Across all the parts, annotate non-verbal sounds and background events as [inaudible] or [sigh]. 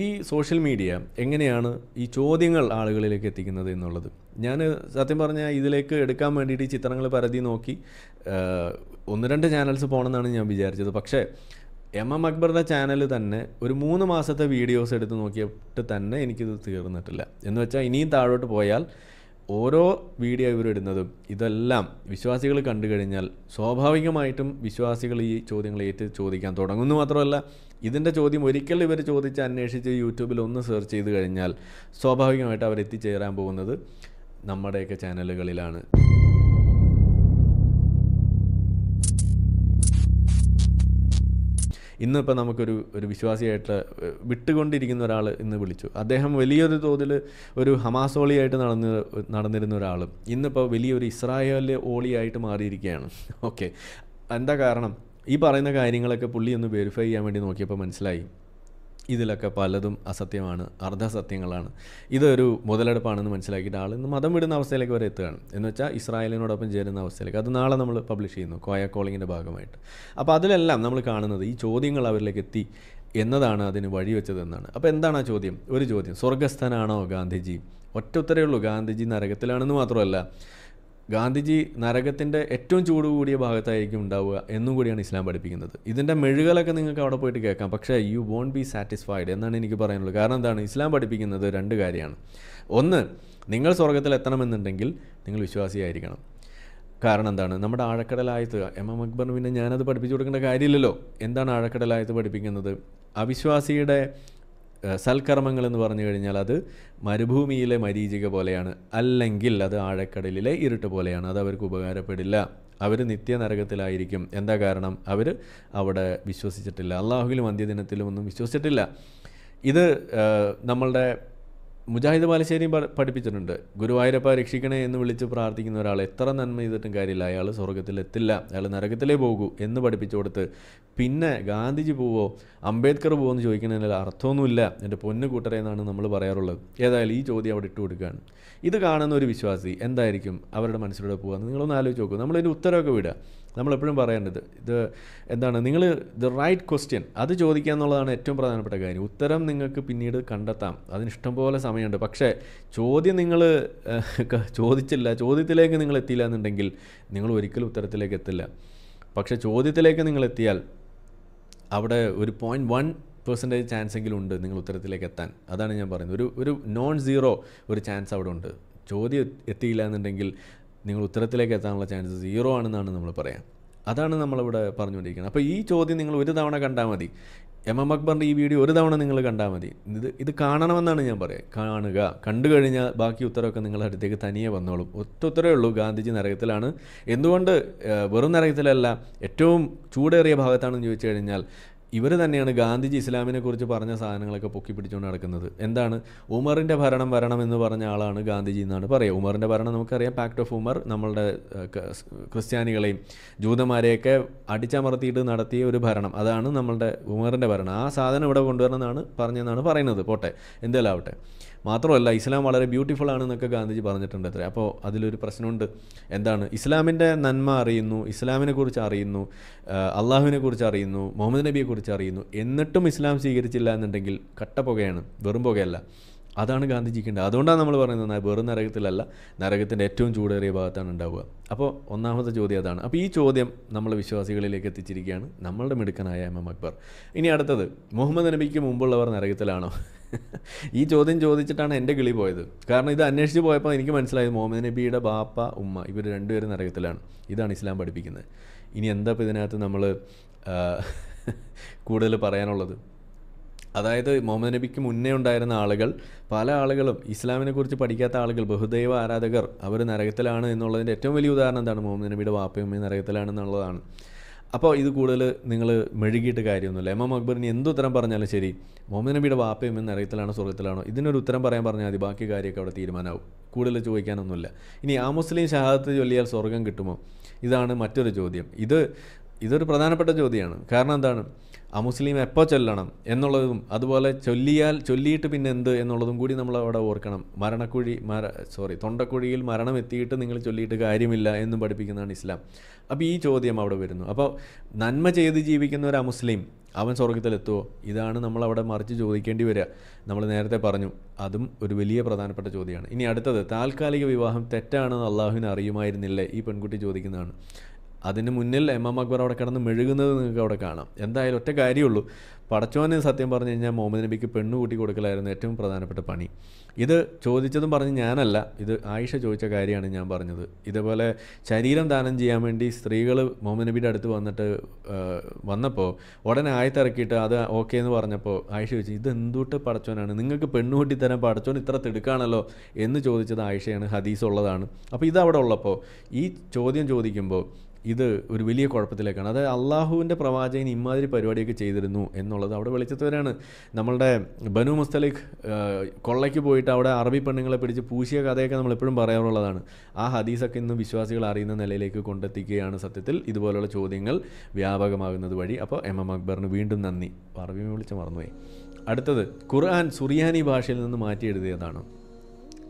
ഈ social media എങ്ങനെയാണ് ഈ ചോദ്യങ്ങൾ ആളുകളിലേക്ക് എത്തിക്കുന്നത് എന്നുള്ളത്? ഞാൻ സത്യം പറഞ്ഞാൽ ഇതിലേക്ക് എടുക്കാൻ വേണ്ടിയിട്ട് ചിത്രങ്ങൾ പരതി നോക്കി. ഒന്ന് രണ്ട് ചാനൽസ് പോകണമെന്നാണ് ഞാൻ വിചാരിച്ചത്. പക്ഷേ എം എം അക്ബറിന്റെ ചാനൽ തന്നെ ഒരു മൂന്ന് മാസത്തെ വീഡിയോസ് എടുത്ത് നോക്കിയിട്ട് തന്നെ എനിക്കിത് തീർന്നിട്ടില്ല. എന്ന് വെച്ചാൽ ഇനിയും താഴോട്ട് പോയാൽ ഓരോ വീഡിയോ ഇവരിടുന്നതും ഇതെല്ലാം വിശ്വാസികൾ കണ്ടു കഴിഞ്ഞാൽ സ്വാഭാവികമായിട്ടും വിശ്വാസികൾ ഈ ചോദ്യങ്ങൾ ഏറ്റ് ചോദിക്കാൻ തുടങ്ങുന്നു മാത്രമല്ല ഇതിന്റെ ചോദ്യം ഒരിക്കൽ ഇവർ ചോദിച്ച് അന്വേഷിച്ച് യൂട്യൂബിൽ ഒന്ന് സെർച്ച് ചെയ്ത് കഴിഞ്ഞാൽ സ്വാഭാവികമായിട്ട് അവർ എത്തിച്ചേരാൻ പോകുന്നത് നമ്മുടെയൊക്കെ ചാനലുകളിലാണ് ഇന്നിപ്പോൾ നമുക്കൊരു ഒരു വിശ്വാസിയായിട്ട് വിട്ടുകൊണ്ടിരിക്കുന്ന ഒരാൾ ഇന്ന് വിളിച്ചു. അദ്ദേഹം വലിയൊരു തോതിൽ ഒരു ഹമാസോളിയായിട്ട് നടന്ന് നടന്നിരുന്ന ഒരാൾ ഇന്നിപ്പോൾ വലിയൊരു ഇസ്രായേൽ ഓളിയായിട്ട് മാറിയിരിക്കുകയാണ്. ഓക്കെ. എന്താ കാരണം? ഈ പറയുന്ന കാര്യങ്ങളൊക്കെ പുള്ളി ഒന്ന് വെരിഫൈ ചെയ്യാൻ വേണ്ടി നോക്കിയപ്പോൾ മനസ്സിലായി. ഇതിലൊക്കെ പലതും അസത്യമാണ് അർദ്ധസത്യങ്ങളാണ്. ഇതൊരു മുതലെടുപ്പാണെന്ന് മനസ്സിലാക്കിയിട്ട് ആൾ ഇന്ന് മതം വിടുന്ന അവസ്ഥയിലേക്ക് വരെ എത്തുകയാണ്. എന്ന് വെച്ചാൽ ഇസ്രായേലിനോടൊപ്പം ചേരുന്ന അവസ്ഥയിലേക്ക്. അത് നാളെ നമ്മൾ പബ്ലിഷ് ചെയ്യുന്നു കോയ കോളിങ്ങിന്റെ ഭാഗമായിട്ട്. അപ്പോൾ അതിലെല്ലാം നമ്മൾ കാണുന്നത് ഈ ചോദ്യങ്ങൾ അവരിലേക്ക് എത്തി എന്നതാണ് അതിന് വഴിവെച്ചതെന്നാണ് അപ്പോൾ എന്താണ് ആ ചോദ്യം? ഒരു ചോദ്യം. സ്വർഗസ്ഥനാണോ ഗാന്ധിജി? ഒറ്റ ഉത്തരേ ഉള്ളൂ. ഗാന്ധിജി നരകത്തിലാണെന്ന് മാത്രമല്ല ഗാന്ധിജി നരകത്തിന്റെ ഏറ്റവും ചൂട് കൂടിയ ഭാഗത്തായിരിക്കും ഉണ്ടാവുക എന്നും കൂടിയാണ് ഇസ്ലാം പഠിപ്പിക്കുന്നത്. ഇതിന്റെ മെഴുകലൊക്കെ നിങ്ങൾക്ക് അവിടെ പോയിട്ട് കേൾക്കാം. പക്ഷേ യു വോണ്ട് ബി സാറ്റിസ്ഫൈഡ് എന്നാണ് എനിക്ക് പറയാനുള്ളത്. കാരണം എന്താണ്? ഇസ്ലാം പഠിപ്പിക്കുന്നത് രണ്ട് കാര്യമാണ്. ഒന്ന് നിങ്ങൾ സ്വർഗത്തിൽ എത്തണമെന്നുണ്ടെങ്കിൽ നിങ്ങൾ വിശ്വാസിയായിരിക്കണം. കാരണം എന്താണ്? നമ്മുടെ ആഴക്കടലായത്ത് എം എം അക്ബറിന് പിന്നെ ഞാനത് പഠിപ്പിച്ചു കൊടുക്കേണ്ട കാര്യമില്ലല്ലോ. എന്താണ് ആഴക്കടലായത്ത് പഠിപ്പിക്കുന്നത്? അവിശ്വാസിയുടെ സൽക്കർമ്മങ്ങൾ എന്ന് പറഞ്ഞു കഴിഞ്ഞാൽ അത് മരുഭൂമിയിലെ മരീചിക പോലെയാണ്. അല്ലെങ്കിൽ അത് ആഴക്കടലിലെ ഇരുട്ട് പോലെയാണ്. അത് അവർക്ക് ഉപകാരപ്പെടില്ല. അവർ നിത്യനരകത്തിലായിരിക്കും. എന്താ കാരണം? അവർ അവിടെ വിശ്വസിച്ചിട്ടില്ല. അള്ളാഹുവിലും അന്ത്യദിനത്തിലും ഒന്നും വിശ്വസിച്ചിട്ടില്ല. ഇത് നമ്മളുടെ മുജാഹിദ് ബാലശ്ശേരി പഠിപ്പിച്ചിട്ടുണ്ട്. ഗുരുവായൂരപ്പ രക്ഷിക്കണേ എന്ന് വിളിച്ച് പ്രാർത്ഥിക്കുന്ന ഒരാൾ എത്ര നന്മ ചെയ്തിട്ടും കാര്യമില്ല. അയാൾ സ്വർഗത്തിലെത്തില്ല അയാൾ നരകത്തിലേ പോകൂ എന്ന് പഠിപ്പിച്ചു കൊടുത്ത് പിന്നെ ഗാന്ധിജി പോവോ? അംബേദ്കർ പോവോ എന്ന് ചോദിക്കുന്നതിൽ അർത്ഥമൊന്നുമില്ല. എന്റെ പൊന്നു കൂട്ടരെ എന്നാണ് നമ്മൾ പറയാറുള്ളത്. ഏതായാലും ഈ ചോദ്യം അവിടെ ഇട്ട് കൊടുക്കുകയാണ്. ഇത് കാണുന്ന ഒരു വിശ്വാസി എന്തായിരിക്കും? അവരുടെ മനസ്സിലൂടെ പോകുക നിങ്ങളൊന്ന് ആലോചിച്ച് നോക്കൂ. നമ്മളതിന്റെ ഉത്തരവൊക്കെ വിടുക. നമ്മളെപ്പോഴും പറയേണ്ടത് ഇത് എന്താണ് നിങ്ങൾ ദ റൈറ്റ് ക്വസ്റ്റ്യൻ അത് ചോദിക്കുക എന്നുള്ളതാണ് ഏറ്റവും പ്രധാനപ്പെട്ട കാര്യം. ഉത്തരം നിങ്ങൾക്ക് പിന്നീട് കണ്ടെത്താം. അതിന് ഇഷ്ടംപോലെ സമയമുണ്ട്. പക്ഷേ ചോദ്യം നിങ്ങൾ ചോദിച്ചില്ല ചോദ്യത്തിലേക്ക് നിങ്ങൾ എത്തിയില്ല എന്നുണ്ടെങ്കിൽ നിങ്ങൾ ഒരിക്കലും ഉത്തരത്തിലേക്ക് എത്തില്ല. പക്ഷേ ചോദ്യത്തിലേക്ക് നിങ്ങൾ എത്തിയാൽ അവിടെ ഒരു പോയിന്റ് വൺ പെർസെന്റേജ് ചാൻസ് എങ്കിലും ഉണ്ട് നിങ്ങൾ ഉത്തരത്തിലേക്ക് എത്താൻ. അതാണ് ഞാൻ പറയുന്നത്. ഒരു ഒരു നോൺ സീറോ ഒരു ചാൻസ് അവിടെ ഉണ്ട്. ചോദ്യം എത്തിയില്ല എന്നുണ്ടെങ്കിൽ നിങ്ങൾ ഉത്തരത്തിലേക്ക് എത്താനുള്ള ചാൻസ് സീറോ ആണെന്നാണ് നമ്മൾ പറയാം. അതാണ് നമ്മളിവിടെ പറഞ്ഞുകൊണ്ടിരിക്കുന്നത്. അപ്പോൾ ഈ ചോദ്യം നിങ്ങൾ ഒരു തവണ കണ്ടാൽ മതി. എം എം അക്ബറിന്റെ ഈ വീഡിയോ ഒരു തവണ നിങ്ങൾ കണ്ടാൽ മതി. ഇത് ഇത് കാണണമെന്നാണ് ഞാൻ പറയുക കാണുക. കണ്ടു കഴിഞ്ഞാൽ ബാക്കി ഉത്തരവൊക്കെ നിങ്ങളുടെ അടുത്തേക്ക് തനിയെ വന്നോളും. ഒറ്റ ഉത്തരവേ ഉള്ളൂ. ഗാന്ധിജി നരകത്തിലാണ്. എന്തുകൊണ്ട് വെറും നരകത്തിലല്ല ഏറ്റവും ചൂടേറിയ ഭാഗത്താണെന്ന് ചോദിച്ചു കഴിഞ്ഞാൽ ഇവർ തന്നെയാണ് ഗാന്ധിജി ഇസ്ലാമിനെ കുറിച്ച് പറഞ്ഞ സാധനങ്ങളൊക്കെ പൊക്കി പിടിച്ചുകൊണ്ട് നടക്കുന്നത്. എന്താണ്? ഉമറിന്റെ ഭരണം വരണം എന്ന് പറഞ്ഞ ആളാണ് ഗാന്ധിജി എന്നാണ് പറയുക ഉമറിന്റെ ഭരണം നമുക്കറിയാം. പാക്ട് ഓഫ് ഉമർ നമ്മളുടെ ക്രിസ്ത്യാനികളെയും ജൂതന്മാരെയൊക്കെ അടിച്ചമർത്തിയിട്ട് നടത്തിയ ഒരു ഭരണം. അതാണ് നമ്മളുടെ ഉമറിന്റെ ഭരണം. ആ സാധനം ഇവിടെ കൊണ്ടുവരണമെന്നാണ് പറഞ്ഞതെന്നാണ് പറയുന്നത്. പോട്ടെ. എന്തായാലും ആവട്ടെ മാത്രമല്ല ഇസ്ലാം വളരെ ബ്യൂട്ടിഫുൾ ആണെന്നൊക്കെ ഗാന്ധിജി പറഞ്ഞിട്ടുണ്ട് അത്രേ. അപ്പോൾ അതിലൊരു പ്രശ്നമുണ്ട്. എന്താണ്? ഇസ്ലാമിന്റെ നന്മ അറിയുന്നു ഇസ്ലാമിനെ കുറിച്ച് അറിയുന്നു അള്ളാഹുവിനെ കുറിച്ച് അറിയുന്നു മുഹമ്മദ് നബിയെ കുറിച്ച് അറിയുന്നു. എന്നിട്ടും ഇസ്ലാം സ്വീകരിച്ചില്ല എന്നുണ്ടെങ്കിൽ കട്ടപ്പുകയാണ് വെറും പുകയല്ല. അതാണ് ഗാന്ധിജിക്കേണ്ടത് അതുകൊണ്ടാണ് നമ്മൾ പറയുന്നത് വെറും നരകത്തിലല്ല നരകത്തിന്റെ ഏറ്റവും ചൂടേറിയ ഭാഗത്താണ് ഉണ്ടാവുക. അപ്പോൾ ഒന്നാമത്തെ ചോദ്യം അതാണ്. അപ്പോൾ ഈ ചോദ്യം നമ്മൾ വിശ്വാസികളിലേക്ക് എത്തിച്ചിരിക്കുകയാണ് നമ്മളുടെ മിടുക്കനായ എം എം അക്ബർ. ഇനി അടുത്തത് മുഹമ്മദ് നബിക്ക് മുമ്പുള്ളവർ നരകത്തിലാണോ? [laughs] ഈ ചോദ്യം ചോദിച്ചിട്ടാണ് എന്റെ കിളി പോയത്. കാരണം ഇത് അന്വേഷിച്ച് പോയപ്പോൾ എനിക്ക് മനസ്സിലായത് മുഹമ്മദ് നബിയുടെ ബാപ്പ ഉമ്മ ഇവർ രണ്ടുപേരും നരകത്തിലാണ്. ഇതാണ് ഇസ്ലാം പഠിപ്പിക്കുന്നത്. ഇനി എന്താ ഇപ്പോൾ ഇതിനകത്ത് നമ്മൾ [laughs] കൂടുതൽ പറയാനുള്ളത്? അതായത് മുഹമ്മദ് നബിക്ക് മുന്നേ ഉണ്ടായിരുന്ന ആളുകൾ പല ആളുകളും ഇസ്ലാമിനെ കുറിച്ച് പഠിക്കാത്ത ആളുകൾ ബഹുദൈവ ആരാധകർ അവർ നരകത്തിലാണ് എന്നുള്ളതിന്റെ ഏറ്റവും വലിയ ഉദാഹരണം എന്താണ്? മുഹമ്മദ് നബിയുടെ വാപ്പയും ഉമ്മയും നരകത്തിലാണെന്നുള്ളതാണ് അപ്പോൾ ഇത് കൂടുതൽ നിങ്ങൾ മെഴുകിയിട്ട് കാര്യമൊന്നുമില്ല. എം എം അക്ബറിന് എന്ത് ഉത്തരം പറഞ്ഞാലും ശരി മുഹമ്മദ് നബിയുടെ വാപ്പയും ഉമ്മയും നരകത്തിലാണോ സ്വർഗത്തിലാണോ. ഇതിനൊരു ഉത്തരം പറയാൻ പറഞ്ഞാൽ മതി ബാക്കി കാര്യമൊക്കെ അവിടെ തീരുമാനമാവും. കൂടുതൽ ചോദിക്കാനൊന്നുമില്ല. ഇനി ആ മുസ്ലിം ഷഹാദത്ത് ചൊല്ലിയാൽ സ്വർഗം കിട്ടുമോ? ഇതാണ് മറ്റൊരു ചോദ്യം. ഇത് ഇതൊരു പ്രധാനപ്പെട്ട ചോദ്യമാണ്. കാരണം എന്താണ്? ആ മുസ്ലിം എപ്പോൾ ചൊല്ലണം എന്നുള്ളതും അതുപോലെ ചൊല്ലിയാൽ ചൊല്ലിയിട്ട് പിന്നെ എന്ത് എന്നുള്ളതും കൂടി നമ്മൾ അവിടെ ഓർക്കണം. മരണക്കുഴി മര സോറി തൊണ്ടക്കുഴിയിൽ മരണം എത്തിയിട്ട് നിങ്ങൾ ചൊല്ലിയിട്ട് കാര്യമില്ല എന്നും പഠിപ്പിക്കുന്നതാണ് ഇസ്ലാം. അപ്പോൾ ഈ ചോദ്യം അവിടെ വരുന്നു. അപ്പോൾ നന്മ ചെയ്ത് ജീവിക്കുന്ന ഒരു അമുസ്ലിം അവൻ സ്വർഗത്തിലെത്തുമോ ഇതാണ് നമ്മൾ അവിടെ മറിച്ച് ചോദിക്കേണ്ടി വരിക. നമ്മൾ നേരത്തെ പറഞ്ഞു അതും ഒരു വലിയ പ്രധാനപ്പെട്ട ചോദ്യമാണ്. ഇനി അടുത്തത് താൽക്കാലിക വിവാഹം തെറ്റാണെന്ന് അള്ളാഹുവിന് അറിയുമായിരുന്നില്ലേ? ഈ പെൺകുട്ടി ചോദിക്കുന്നതാണ്. അതിന് മുന്നിൽ എം എം അക്ബർ അവിടെ കിടന്ന് മെഴുകുന്നത് നിങ്ങൾക്ക് അവിടെ കാണാം. എന്തായാലും ഒറ്റ കാര്യമുള്ളൂ പടച്ചോന് സത്യം പറഞ്ഞു കഴിഞ്ഞാൽ മുഹമ്മദ് നബിക്ക് പെണ്ണ് കൂട്ടി കൊടുക്കലായിരുന്നു ഏറ്റവും പ്രധാനപ്പെട്ട പണി. ഇത് ചോദിച്ചതും പറഞ്ഞ് ഞാനല്ല ഇത് ആയിഷ ചോദിച്ച കാര്യമാണ് ഞാൻ പറഞ്ഞത്. ഇതേപോലെ ശരീരം ദാനം ചെയ്യാൻ വേണ്ടി സ്ത്രീകൾ മുഹമ്മദ് നബിയുടെ അടുത്ത് വന്നിട്ട് വന്നപ്പോൾ ഉടനെ ആയത്തിറക്കിയിട്ട് അത് ഓക്കെ എന്ന് പറഞ്ഞപ്പോൾ ആയിഷ ചോദിച്ചു ഇത് എന്തുട്ട് പടച്ചോനാണ്? നിങ്ങൾക്ക് പെണ്ണുകൂട്ടി തരാൻ പടച്ചോൻ ഇത്ര തിടുക്കാണല്ലോ? എന്ന് ചോദിച്ചത് ആയിഷയാണ് ഹദീസ് ഉള്ളതാണ് അപ്പോൾ ഇത് അവിടെ ഉള്ളപ്പോൾ ഈ ചോദ്യം ചോദിക്കുമ്പോൾ ഇത് ഒരു വലിയ കുഴപ്പത്തിലേക്കാണ്. അതായത് അള്ളാഹുവിന്റെ പ്രവാചകൻ ഇമാതിരി പരിപാടിയൊക്കെ ചെയ്തിരുന്നു എന്നുള്ളത് അവിടെ വെളിച്ചത്തവരാണ്. നമ്മളുടെ ബനു മുസ്തലിഖ് കൊള്ളയ്ക്ക് പോയിട്ട് അവിടെ അറബി പെണ്ണുങ്ങളെ പിടിച്ച് പൂശിയ കഥയൊക്കെ നമ്മൾ എപ്പോഴും പറയാറുള്ളതാണ്. ആ ഹദീസൊക്കെ ഇന്ന് വിശ്വാസികൾ അറിയുന്ന നിലയിലേക്ക് കൊണ്ടെത്തിക്കുകയാണ് സത്യത്തിൽ. ഇതുപോലുള്ള ചോദ്യങ്ങൾ വ്യാപകമാകുന്നത് വഴി. അപ്പോൾ എം എം അക്ബറിന് വീണ്ടും നന്ദി. അറബി വിളിച്ച് മറന്നുപോയി. അടുത്തത് ഖുർആൻ സുറിയാനി ഭാഷയിൽ നിന്ന് മാറ്റി എഴുതിയതാണ്.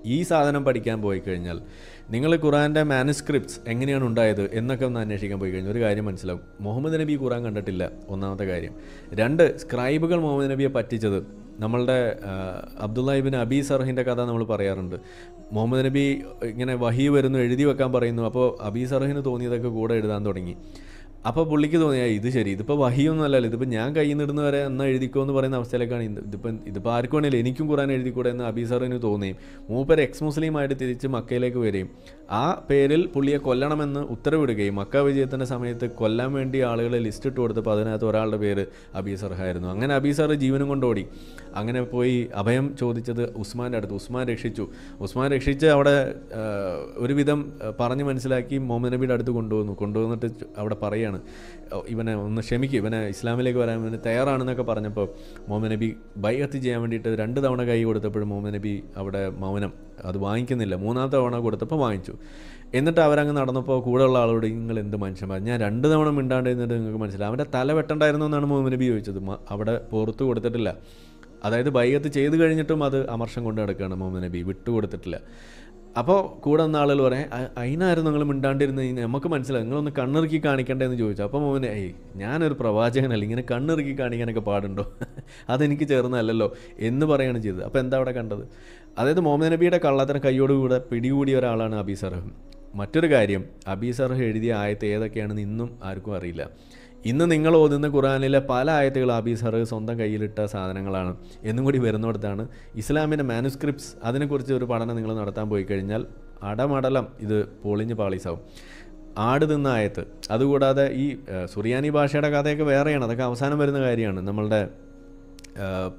ഈ സാധനം പഠിക്കാൻ പോയി കഴിഞ്ഞാൽ നിങ്ങൾ ഖുറാന്റെ മാനുസ്ക്രിപ്റ്റ്സ് എങ്ങനെയാണ് ഉണ്ടായത് എന്നൊക്കെ ഒന്ന് അന്വേഷിക്കാൻ പോയി കഴിഞ്ഞാൽ ഒരു കാര്യം മനസ്സിലാവും. മുഹമ്മദ് നബി ഖുറാൻ കണ്ടിട്ടില്ല. ഒന്നാമത്തെ കാര്യം. രണ്ട് സ്ക്രൈബുകൾ മുഹമ്മദ് നബിയെ പറ്റിച്ചത് നമ്മളുടെ അബ്ദുല്ലാഹിബിൻ അബി സർഹിന്റെ കഥ നമ്മൾ പറയാറുണ്ട്. മുഹമ്മദ് നബി ഇങ്ങനെ വഹി വരുന്നു എഴുതി വെക്കാൻ പറയുന്നു. അപ്പോൾ അബി സർഹിന് തോന്നിയതൊക്കെ കൂടെ എഴുതാൻ തുടങ്ങി. അപ്പോൾ പുള്ളിക്ക് തോന്നിയാ ഇത് ശരി ഇതിപ്പോൾ വഹിയൊന്നും അല്ലല്ലോ ഇതിപ്പോൾ ഞാൻ കയ്യിൽ നിന്ന് വരെ എന്നാൽ എഴുതിക്കോ എന്ന് പറയുന്ന അവസ്ഥയിലേക്കാണ് ഇത്. ഇതിപ്പം ഇതിപ്പോൾ ആർക്കും വേണേലും എനിക്കും ഖുറാൻ എഴുതിക്കൂടെ എന്ന് അബീസറിന് തോന്നുകയും മൂപ്പർ എക്സ് മുസ്ലിമായിട്ട് തിരിച്ച് മക്കയിലേക്ക് വരികയും ആ പേരിൽ പുള്ളിയെ കൊല്ലണമെന്ന് ഉത്തരവിടുകയും മക്ക വിജയത്തിന്റെ സമയത്ത് കൊല്ലാൻ വേണ്ടി ആളുകളെ ലിസ്റ്റ് ഇട്ട് കൊടുത്തപ്പോൾ അതിനകത്ത് ഒരാളുടെ പേര് അബീസർഹായിരുന്നു അങ്ങനെ അബീസർ ജീവനും കൊണ്ടോടി അങ്ങനെ പോയി അഭയം ചോദിച്ചത് ഉസ്മാന്റെ അടുത്ത്. ഉസ്മാൻ രക്ഷിച്ചു. ഉസ്മാൻ രക്ഷിച്ച് അവിടെ ഒരുവിധം പറഞ്ഞ് മനസ്സിലാക്കി മുഹമ്മദ് നബിയുടെ അടുത്ത് കൊണ്ടുവന്നു. കൊണ്ടുവന്നിട്ട് അവിടെ പറയാണ് "ഓ, ഇവനെ ഒന്ന് ക്ഷമിക്കും ഇവനെ ഇസ്ലാമിലേക്ക് വരാൻ ഇവന് തയ്യാറാണെന്നൊക്കെ പറഞ്ഞപ്പോൾ മോമൻ നബി ബൈഅത്ത് ചെയ്യാൻ വേണ്ടിയിട്ട് രണ്ട് തവണ കൈ കൊടുത്തപ്പോഴും മോമൻ നബി അവിടെ മൗനം അത് വാങ്ങിക്കുന്നില്ല. മൂന്നാമത്തെ തവണ കൊടുത്തപ്പോൾ വാങ്ങിച്ചു. എന്നിട്ട് അവരങ്ങ് നടന്നപ്പോൾ കൂടെയുള്ള ആളോട് നിങ്ങൾ എന്ത് മനുഷ്യന്മാർ? ഞാൻ രണ്ട് തവണ മിണ്ടാണ്ട് എന്നിട്ട് നിങ്ങൾക്ക് മനസ്സിലായി. അവന്റെ തല വെട്ടണ്ടായിരുന്നു എന്നാണ് മോമൻ നബി ചോദിച്ചത്. അവിടെ പുറത്ത് കൊടുത്തിട്ടില്ല. അതായത് ബൈഅത്ത് ചെയ്ത് കഴിഞ്ഞിട്ടും അത് അമർഷം കൊണ്ട് നടക്കുകയാണ് മുഹമ്മദ് നബി. വിട്ടുകൊടുത്തിട്ടില്ല. അപ്പോൾ കൂടെ വന്ന ആളുകൾ പറയാം "അ- അതിനായിരുന്നു നിങ്ങൾ മിണ്ടാണ്ടിരുന്ന നമുക്ക് മനസ്സിലായി. നിങ്ങളൊന്ന് കണ്ണിറുക്കി കാണിക്കണ്ടേ? എന്ന് ചോദിച്ചു. അപ്പോൾ മോനെ ഏയ് ഞാനൊരു പ്രവാചകനല്ല. ഇങ്ങനെ കണ്ണിറുക്കി കാണിക്കാനൊക്കെ പാടുണ്ടോ? [laughs] അതെനിക്ക് ചേർന്നതല്ലല്ലോ എന്ന് പറയുകയാണ് ചെയ്തത്. അപ്പോൾ എന്താ അവിടെ കണ്ടത്? അതായത് മുഹമ്മദ് നബിയുടെ കള്ളത്തരം കൈയോടുകൂടെ പിടികൂടിയ ഒരാളാണ് അബീസ് സർഹ്. മറ്റൊരു കാര്യം അബീസ് സർഹ് എഴുതിയ ആയത്ത് ഏതൊക്കെയാണെന്ന് ഇന്നും ആർക്കും അറിയില്ല. ഇന്ന് നിങ്ങൾ ഓതുന്ന ഖുറാനിലെ പല ആയത്തുകൾ അബീസർ സ്വന്തം കയ്യിലിട്ട സാധനങ്ങളാണ്. എന്നും കൂടി വരുന്നിടത്താണ് ഇസ്ലാമിന്റെ മാനുസ്ക്രിപ്റ്റ്സ് അതിനെക്കുറിച്ച് ഒരു പഠനം നിങ്ങൾ നടത്താൻ പോയി കഴിഞ്ഞാൽ അടമടലം ഇത് പൊളിഞ്ഞ് പാളീസാവും. ആട് തിന്ന ആയത്ത്. അതുകൂടാതെ ഈ സുറിയാനി ഭാഷയുടെ കഥയൊക്കെ വേറെയാണ്. അതൊക്കെ അവസാനം വരുന്ന കാര്യമാണ്. നമ്മളുടെ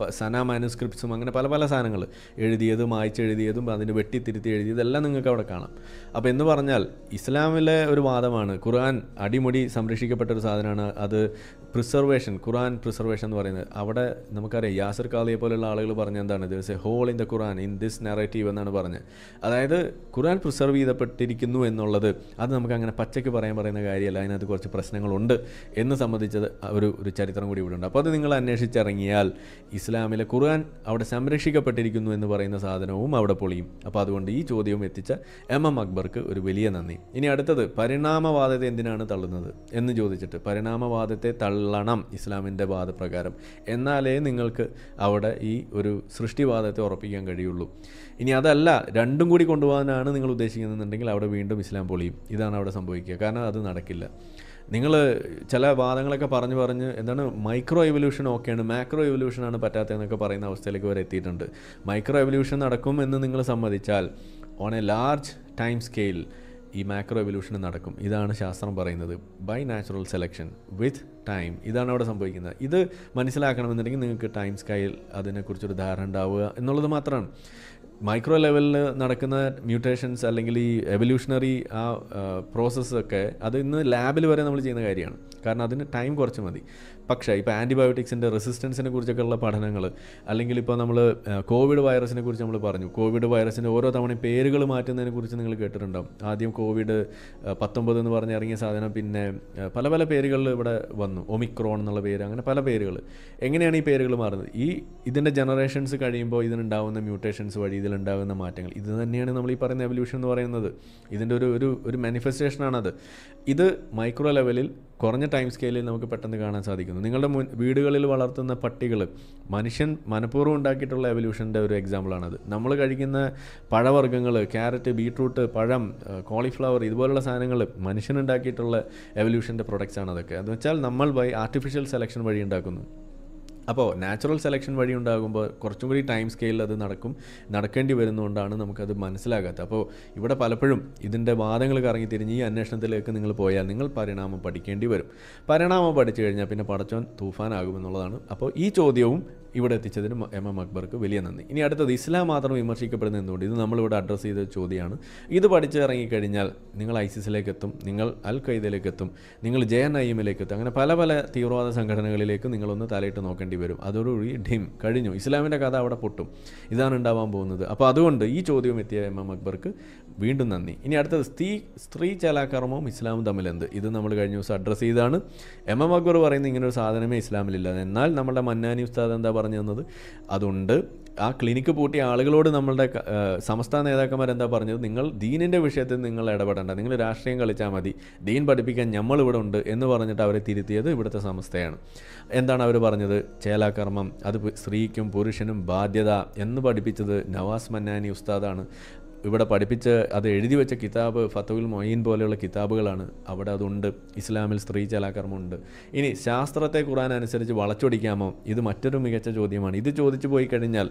സന മാനുസ്ക്രിപ്റ്റ്സും അങ്ങനെ പല പല സാധനങ്ങൾ. എഴുതിയതും വായിച്ചെഴുതിയതും അതിന് വെട്ടിത്തിരുത്തി എഴുതിയതെല്ലാം നിങ്ങൾക്ക് അവിടെ കാണാം. അപ്പോൾ എന്ന് പറഞ്ഞാൽ ഇസ്ലാമിലെ ഒരു വാദമാണ് ഖുർആൻ അടിമുടി സംരക്ഷിക്കപ്പെട്ട ഒരു സാധനമാണ്. അത് പ്രിസർവേഷൻ ഖുർആൻ പ്രിസർവേഷൻ എന്ന് പറയുന്നത്. അവിടെ നമുക്കറിയാം യാസർ കാളിയെ പോലെയുള്ള ആളുകൾ പറഞ്ഞ എന്താണ്? ദിവസം hole in the Quran in this narrative എന്നാണ് പറഞ്ഞത്. അതായത് ഖുർആൻ പ്രിസർവ് ചെയ്തപ്പെട്ടിരിക്കുന്നു എന്നുള്ളത് അത് നമുക്ക് അങ്ങനെ പച്ചയ്ക്ക് പറയാൻ പറയുന്ന കാര്യമല്ല. അതിനകത്ത് കുറച്ച് പ്രശ്നങ്ങളുണ്ട് എന്ന് സംബന്ധിച്ചത് ഒരു ഒരു ചരിത്രം കൂടി ഇവിടെ ഉണ്ട്. അപ്പോൾ അത് നിങ്ങൾ അന്വേഷിച്ചിറങ്ങിയാൽ ഇസ്ലാമിലെ ഖുർആൻ അവിടെ സംരക്ഷിക്കപ്പെട്ടിരിക്കുന്നു എന്ന് പറയുന്ന സാധനവും അവിടെ പൊളിയും. അപ്പോൾ അതുകൊണ്ട് ഈ ചോദ്യവും എത്തിച്ച എം എം അക്ബർക്ക് ഒരു വലിയ നന്ദി. ഇനി അടുത്തത് പരിണാമവാദത്തെ എന്തിനാണ് തള്ളുന്നത് എന്ന് ചോദിച്ചിട്ട് പരിണാമവാദത്തെ തള്ളണം ഇസ്ലാമിന്റെ വാദപ്രകാരം. എന്നാലേ നിങ്ങൾക്ക് അവിടെ ഈ ഒരു സൃഷ്ടിവാദത്തെ ഉറപ്പിക്കാൻ കഴിയുള്ളൂ. ഇനി അതല്ല രണ്ടും കൂടി കൊണ്ടുപോകാനാണ് നിങ്ങൾ ഉദ്ദേശിക്കുന്നുണ്ടെങ്കിൽ അവിടെ വീണ്ടും ഇസ്ലാം പൊളിയും. ഇതാണ് അവിടെ സംഭവിക്കുക. കാരണം അത് നടക്കില്ല. നിങ്ങൾ ചില വാദങ്ങളൊക്കെ പറഞ്ഞു പറഞ്ഞ് എന്താണ് മൈക്രോ എവല്യൂഷൻ ഓക്കെയാണ് മാക്രോ എവല്യൂഷനാണ് പറ്റാത്തതെന്നൊക്കെ പറയുന്ന അവസ്ഥയിലേക്ക് വരെ എത്തിയിട്ടുണ്ട്. മൈക്രോ എവല്യൂഷൻ നടക്കും എന്ന് നിങ്ങൾ സമ്മതിച്ചാൽ on a large time scale ഈ മാക്രോ എവല്യൂഷൻ നടക്കും. ഇതാണ് ശാസ്ത്രം പറയുന്നത്. By natural selection with time ഇതാണ് അവിടെ സംഭവിക്കുന്നത്. ഇത് മനസ്സിലാക്കണമെന്നുണ്ടെങ്കിൽ നിങ്ങൾക്ക് ടൈം സ്കെയിൽ അതിനെക്കുറിച്ചൊരു ധാരണ ഉണ്ടാവുക എന്നുള്ളത് മാത്രമാണ്. മൈക്രോ ലെവലിൽ നടക്കുന്ന മ്യൂട്ടേഷൻസ് അല്ലെങ്കിൽ ഈ എവല്യൂഷണറി ആ പ്രോസസ്സൊക്കെ അത് ഇന്ന് ലാബിൽ വരെ നമ്മൾ ചെയ്യുന്ന കാര്യമാണ്. കാരണം അതിന് ടൈം കുറച്ച് മതി. പക്ഷേ ഇപ്പോൾ ആന്റിബയോട്ടിക്സിന്റെ റെസിസ്റ്റൻസിനെ കുറിച്ചൊക്കെയുള്ള പഠനങ്ങൾ അല്ലെങ്കിൽ ഇപ്പോൾ നമ്മൾ കോവിഡ് വൈറസിനെ കുറിച്ച് നമ്മൾ പറഞ്ഞു. കോവിഡ് വൈറസിന്റെ ഓരോ തവണയും പേരുകൾ മാറ്റുന്നതിനെ കുറിച്ച് നിങ്ങൾ കേട്ടിട്ടുണ്ടാവും. ആദ്യം കോവിഡ് പത്തൊമ്പത് എന്ന് പറഞ്ഞ് ഇറങ്ങിയ സാധനം പിന്നെ പല പല പേരുകളിൽ ഇവിടെ വന്നു. ഒമിക്രോൺ എന്നുള്ള പേര് അങ്ങനെ പല പേരുകൾ എങ്ങനെയാണ് ഈ പേരുകൾ മാറുന്നത്? ഈ ഇതിന്റെ ജനറേഷൻസ് കഴിയുമ്പോൾ ഇതിനുണ്ടാവുന്ന മ്യൂട്ടേഷൻസ് വഴി ഇതിലുണ്ടാകുന്ന മാറ്റങ്ങൾ. ഇത് തന്നെയാണ് നമ്മൾ ഈ പറയുന്ന എവല്യൂഷൻ എന്ന് പറയുന്നത്. ഇതിന്റെ ഒരു ഒരു ഒരു മാനിഫെസ്റ്റേഷനാണത് ഇത് മൈക്രോ ലെവലിൽ കുറഞ്ഞ ടൈം സ്കെയിലിൽ നമുക്ക് പെട്ടെന്ന് കാണാൻ സാധിക്കുന്നു. നിങ്ങളുടെ മുൻ വീടുകളിൽ വളർത്തുന്ന പട്ടികൾ മനുഷ്യൻ മനഃപൂർവം ഉണ്ടാക്കിയിട്ടുള്ള എവല്യൂഷന്റെ ഒരു എക്സാമ്പിളാണത് നമ്മൾ കഴിക്കുന്ന പഴവർഗങ്ങൾ ക്യാരറ്റ് ബീട്രൂട്ട് പഴം കോളിഫ്ലവർ ഇതുപോലുള്ള സാധനങ്ങൾ മനുഷ്യനുണ്ടാക്കിയിട്ടുള്ള എവല്യൂഷന്റെ പ്രൊഡക്ട്സ് ആണ് അതൊക്കെ എന്ന് വെച്ചാൽ നമ്മൾ ബൈ ആർട്ടിഫിഷ്യൽ സെലക്ഷൻ വഴി ഉണ്ടാക്കുന്നു. അപ്പോൾ നാച്ചുറൽ സെലക്ഷൻ വഴി ഉണ്ടാകുമ്പോൾ കുറച്ചും കൂടി ടൈം സ്കെയിലിൽ അത് നടക്കും. നടക്കേണ്ടി വരുന്നതുകൊണ്ടാണ് നമുക്കത് മനസ്സിലാകാത്തത്. അപ്പോൾ ഇവിടെ പലപ്പോഴും ഇതിന്റെ വാദങ്ങൾ കറങ്ങി തിരിഞ്ഞ് ഈ അന്വേഷണത്തിലേക്ക് നിങ്ങൾ പോയാൽ നിങ്ങൾ പരിണാമം പഠിക്കേണ്ടി വരും. പരിണാമം പഠിച്ചു കഴിഞ്ഞാൽ പിന്നെ പടച്ചോൻ തൂഫാനാകുമെന്നുള്ളതാണ്. അപ്പോൾ ഈ ചോദ്യവും ഇവിടെ എത്തിച്ചതിന് എം എം അക്ബർക്ക് വലിയ നന്ദി. ഇനി അടുത്തത് ഇസ്ലാം മാത്രം വിമർശിക്കപ്പെടുന്നത് എന്തുകൊണ്ട് ഇത് നമ്മളിവിടെ അഡ്രസ്സ് ചെയ്ത ചോദ്യമാണ്. ഇത് പഠിച്ചിറങ്ങിക്കഴിഞ്ഞാൽ നിങ്ങൾ ഐസിസിലേക്ക് എത്തും നിങ്ങൾ അൽ ഖൈദയിലേക്ക് എത്തും നിങ്ങൾ ജെ എൻ ഐ എമ്മിലേക്ക് എത്തും അങ്ങനെ പല പല തീവ്രവാദ സംഘടനകളിലേക്ക് നിങ്ങളൊന്ന് തലയിട്ട് നോക്കേണ്ടി വരും. അതോടുകൂടി ഡിം കഴിഞ്ഞു. ഇസ്ലാമിന്റെ കഥ അവിടെ പൊട്ടും. ഇതാണ് ഉണ്ടാവാൻ പോകുന്നത്. അപ്പോൾ അതുകൊണ്ട് ഈ ചോദ്യം എത്തിയ എം എം അക്ബർക്ക് വീണ്ടും നന്ദി. ഇനി അടുത്തത് സ്ത്രീ സ്ത്രീ ചലാകർമ്മവും ഇസ്ലാമും തമ്മിൽ എന്ത് ഇത് നമ്മൾ കഴിഞ്ഞ ദിവസം അഡ്രസ്സ് ചെയ്താണ് എം എം അക്ബർ പറയുന്നത് ഇങ്ങനൊരു സാധനമേ ഇസ്ലാമിലില്ല. എന്നാൽ നമ്മുടെ മന്നാനി ഉസ്താദ് എന്താ പറഞ്ഞു തന്നത്. അതുണ്ട് ആ ക്ലിനിക്ക് പൂട്ടിയ ആളുകളോട് നമ്മളുടെ സമസ്ത നേതാക്കന്മാർ എന്താ പറഞ്ഞത്? നിങ്ങൾ ദീനിന്റെ വിഷയത്തിൽ നിങ്ങൾ ഇടപെടേണ്ട. നിങ്ങൾ രാഷ്ട്രീയം കളിച്ചാൽ മതി. ദീൻ പഠിപ്പിക്കാൻ നമ്മൾ ഇവിടെ ഉണ്ട് എന്ന് പറഞ്ഞിട്ട് അവരെ തിരുത്തിയത് ഇവിടുത്തെ സംസ്ഥയാണ് എന്താണ് അവർ പറഞ്ഞത്? ചേലാകർമ്മം അത് സ്ത്രീക്കും പുരുഷനും ബാധ്യത എന്ന് പഠിപ്പിച്ചത് നവാസ് മന്നാനി ഉസ്താദാണ്. ഇവിടെ പഠിപ്പിച്ച് അത് എഴുതി വെച്ച കിതാബ് ഫത്തുൽ മൊയ്യീൻ പോലെയുള്ള കിതാബുകളാണ്. അവിടെ അതുണ്ട്. ഇസ്ലാമിൽ സ്ത്രീ ചലാകർമ്മമുണ്ട്. ഇനി ശാസ്ത്രത്തെ ഖുറാൻ അനുസരിച്ച് വളച്ചൊടിക്കാമോ? ഇത് മറ്റൊരു മികച്ച ചോദ്യമാണ്. ഇത് ചോദിച്ചു പോയി കഴിഞ്ഞാൽ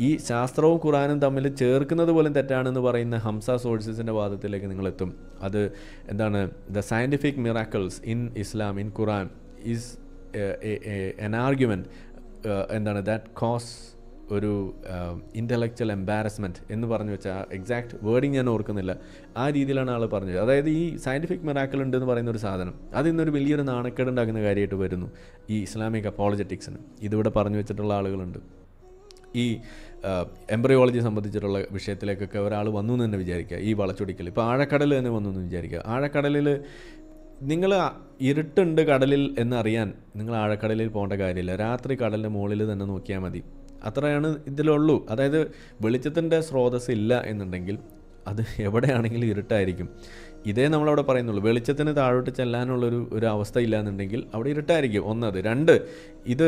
ഈ ശാസ്ത്രവും ഖുറാനും തമ്മിൽ ചേർക്കുന്നത് പോലും തെറ്റാണെന്ന് പറയുന്ന ഹംസ സോഴ്സസിന്റെ വാദത്തിലേക്ക് നിങ്ങളെത്തും അത് എന്താണ്? The scientific miracles in Islam in Quran is an argument എന്താണ്? ദാറ്റ് കോസ് ഒരു ഇന്റലക്ച്വൽ എംബാരസ്മെന്റ് എന്ന് പറഞ്ഞു വെച്ചാൽ എക്സാക്ട് വേർഡിങ് ഞാൻ ഓർക്കുന്നില്ല. ആ രീതിയിലാണ് ആൾ പറഞ്ഞത്. അതായത് ഈ സയന്റിഫിക് മെറാക്കിൾ ഉണ്ട് എന്ന് പറയുന്ന ഒരു സാധനം അത് ഇന്നൊരു വലിയൊരു നാണക്കേട് ഉണ്ടാക്കുന്ന കാര്യമായിട്ട് വരുന്നു. ഈ ഇസ്ലാമിക് അപ്പോളജറ്റിക്സിന് ഇതിവിടെ പറഞ്ഞു വെച്ചിട്ടുള്ള ആളുകളുണ്ട്. ഈ എംബ്രയോളജി സംബന്ധിച്ചിട്ടുള്ള വിഷയത്തിലേക്കൊക്കെ ഒരാൾ വന്നു എന്ന് തന്നെ വിചാരിക്കുക. ഈ വളച്ചൊടിക്കൽ. ഇപ്പോൾ ആഴക്കടൽ തന്നെ വന്നു എന്ന് വിചാരിക്കുക. ആഴക്കടലിൽ നിങ്ങൾ ഇരുട്ടുണ്ട് കടലിൽ എന്നറിയാൻ നിങ്ങൾ ആഴക്കടലിൽ പോകേണ്ട കാര്യമില്ല. രാത്രി കടലിന്റെ മുകളിൽ തന്നെ നോക്കിയാൽ മതി. അത്രയാണ് ഇതിലുള്ളൂ. അതായത് വെളിച്ചത്തിന്റെ സ്രോതസ് ഇല്ല എന്നുണ്ടെങ്കിൽ അത് എവിടെയാണെങ്കിലും ഇരുട്ടായിരിക്കും. ഇതേ നമ്മളവിടെ പറയുന്നുള്ളൂ. വെളിച്ചത്തിന് താഴോട്ട് ചെല്ലാനുള്ളൊരു ഒരു അവസ്ഥ ഇല്ല എന്നുണ്ടെങ്കിൽ അവിടെ ഇരുട്ടായിരിക്കും. ഒന്നത് രണ്ട് ഇത്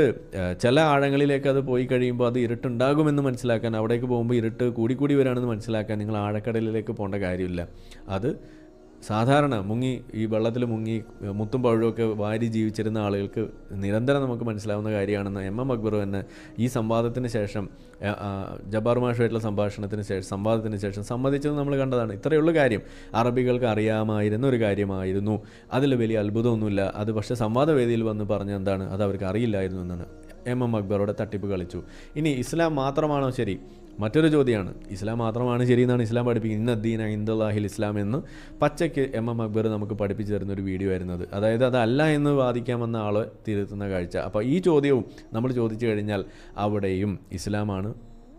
ചില ആഴങ്ങളിലേക്ക് അത് പോയി കഴിയുമ്പോൾ അത് ഇരുട്ടുണ്ടാകുമെന്ന് മനസ്സിലാക്കാൻ അവിടേക്ക് പോകുമ്പോൾ ഇരുട്ട് കൂടി കൂടി വരാണെന്ന് മനസ്സിലാക്കാൻ നിങ്ങൾ ആഴക്കടലിലേക്ക് പോകേണ്ട കാര്യമില്ല. അത് സാധാരണ മുങ്ങി ഈ വെള്ളത്തിൽ മുങ്ങി മുത്തും പഴമൊക്കെ വാരി ജീവിച്ചിരുന്ന ആളുകൾക്ക് നിരന്തരം നമുക്ക് മനസ്സിലാവുന്ന കാര്യമാണെന്ന് എം എം അക്ബർ തന്നെ ഈ സംവാദത്തിന് ശേഷം ജബ്ബാർ മാഷുമായിട്ടുള്ള സംഭാഷണത്തിന് ശേഷം സംവാദത്തിന് ശേഷം സമ്മതിച്ചത് നമ്മൾ കണ്ടതാണ്. ഇത്രയുള്ള കാര്യം അറബികൾക്ക് അറിയാമായിരുന്ന ഒരു കാര്യമായിരുന്നു. അതിൽ വലിയ അത്ഭുതമൊന്നുമില്ല. അത് പക്ഷേ സംവാദവേദിയിൽ വന്ന് പറഞ്ഞ എന്താണ്? അത് അവർക്ക് അറിയില്ലായിരുന്നു എന്നാണ്. എം എം അക്ബറോടെ തട്ടിപ്പ് കളിച്ചു. ഇനി ഇസ്ലാം മാത്രമാണോ ശരി? മറ്റൊരു ചോദ്യമാണ് ഇസ്ലാം മാത്രമാണ് ശരി എന്നാണ് ഇസ്ലാം പഠിപ്പിക്കുന്നത്. ഇന്ന ദീന ഇന്ദുല്ലാഹിൽ ഇസ്ലാം എന്ന് പച്ചയ്ക്ക് എം എം അക്ബർ നമുക്ക് പഠിപ്പിച്ചു തരുന്ന ഒരു വീഡിയോ ആയിരുന്നത്. അതായത് അതല്ല എന്ന് വാദിക്കാമെന്ന ആൾ തിരുത്തുന്ന കാഴ്ച. അപ്പോൾ ഈ ചോദ്യവും നമ്മൾ ചോദിച്ചു കഴിഞ്ഞാൽ അവിടെയും ഇസ്ലാമാണ്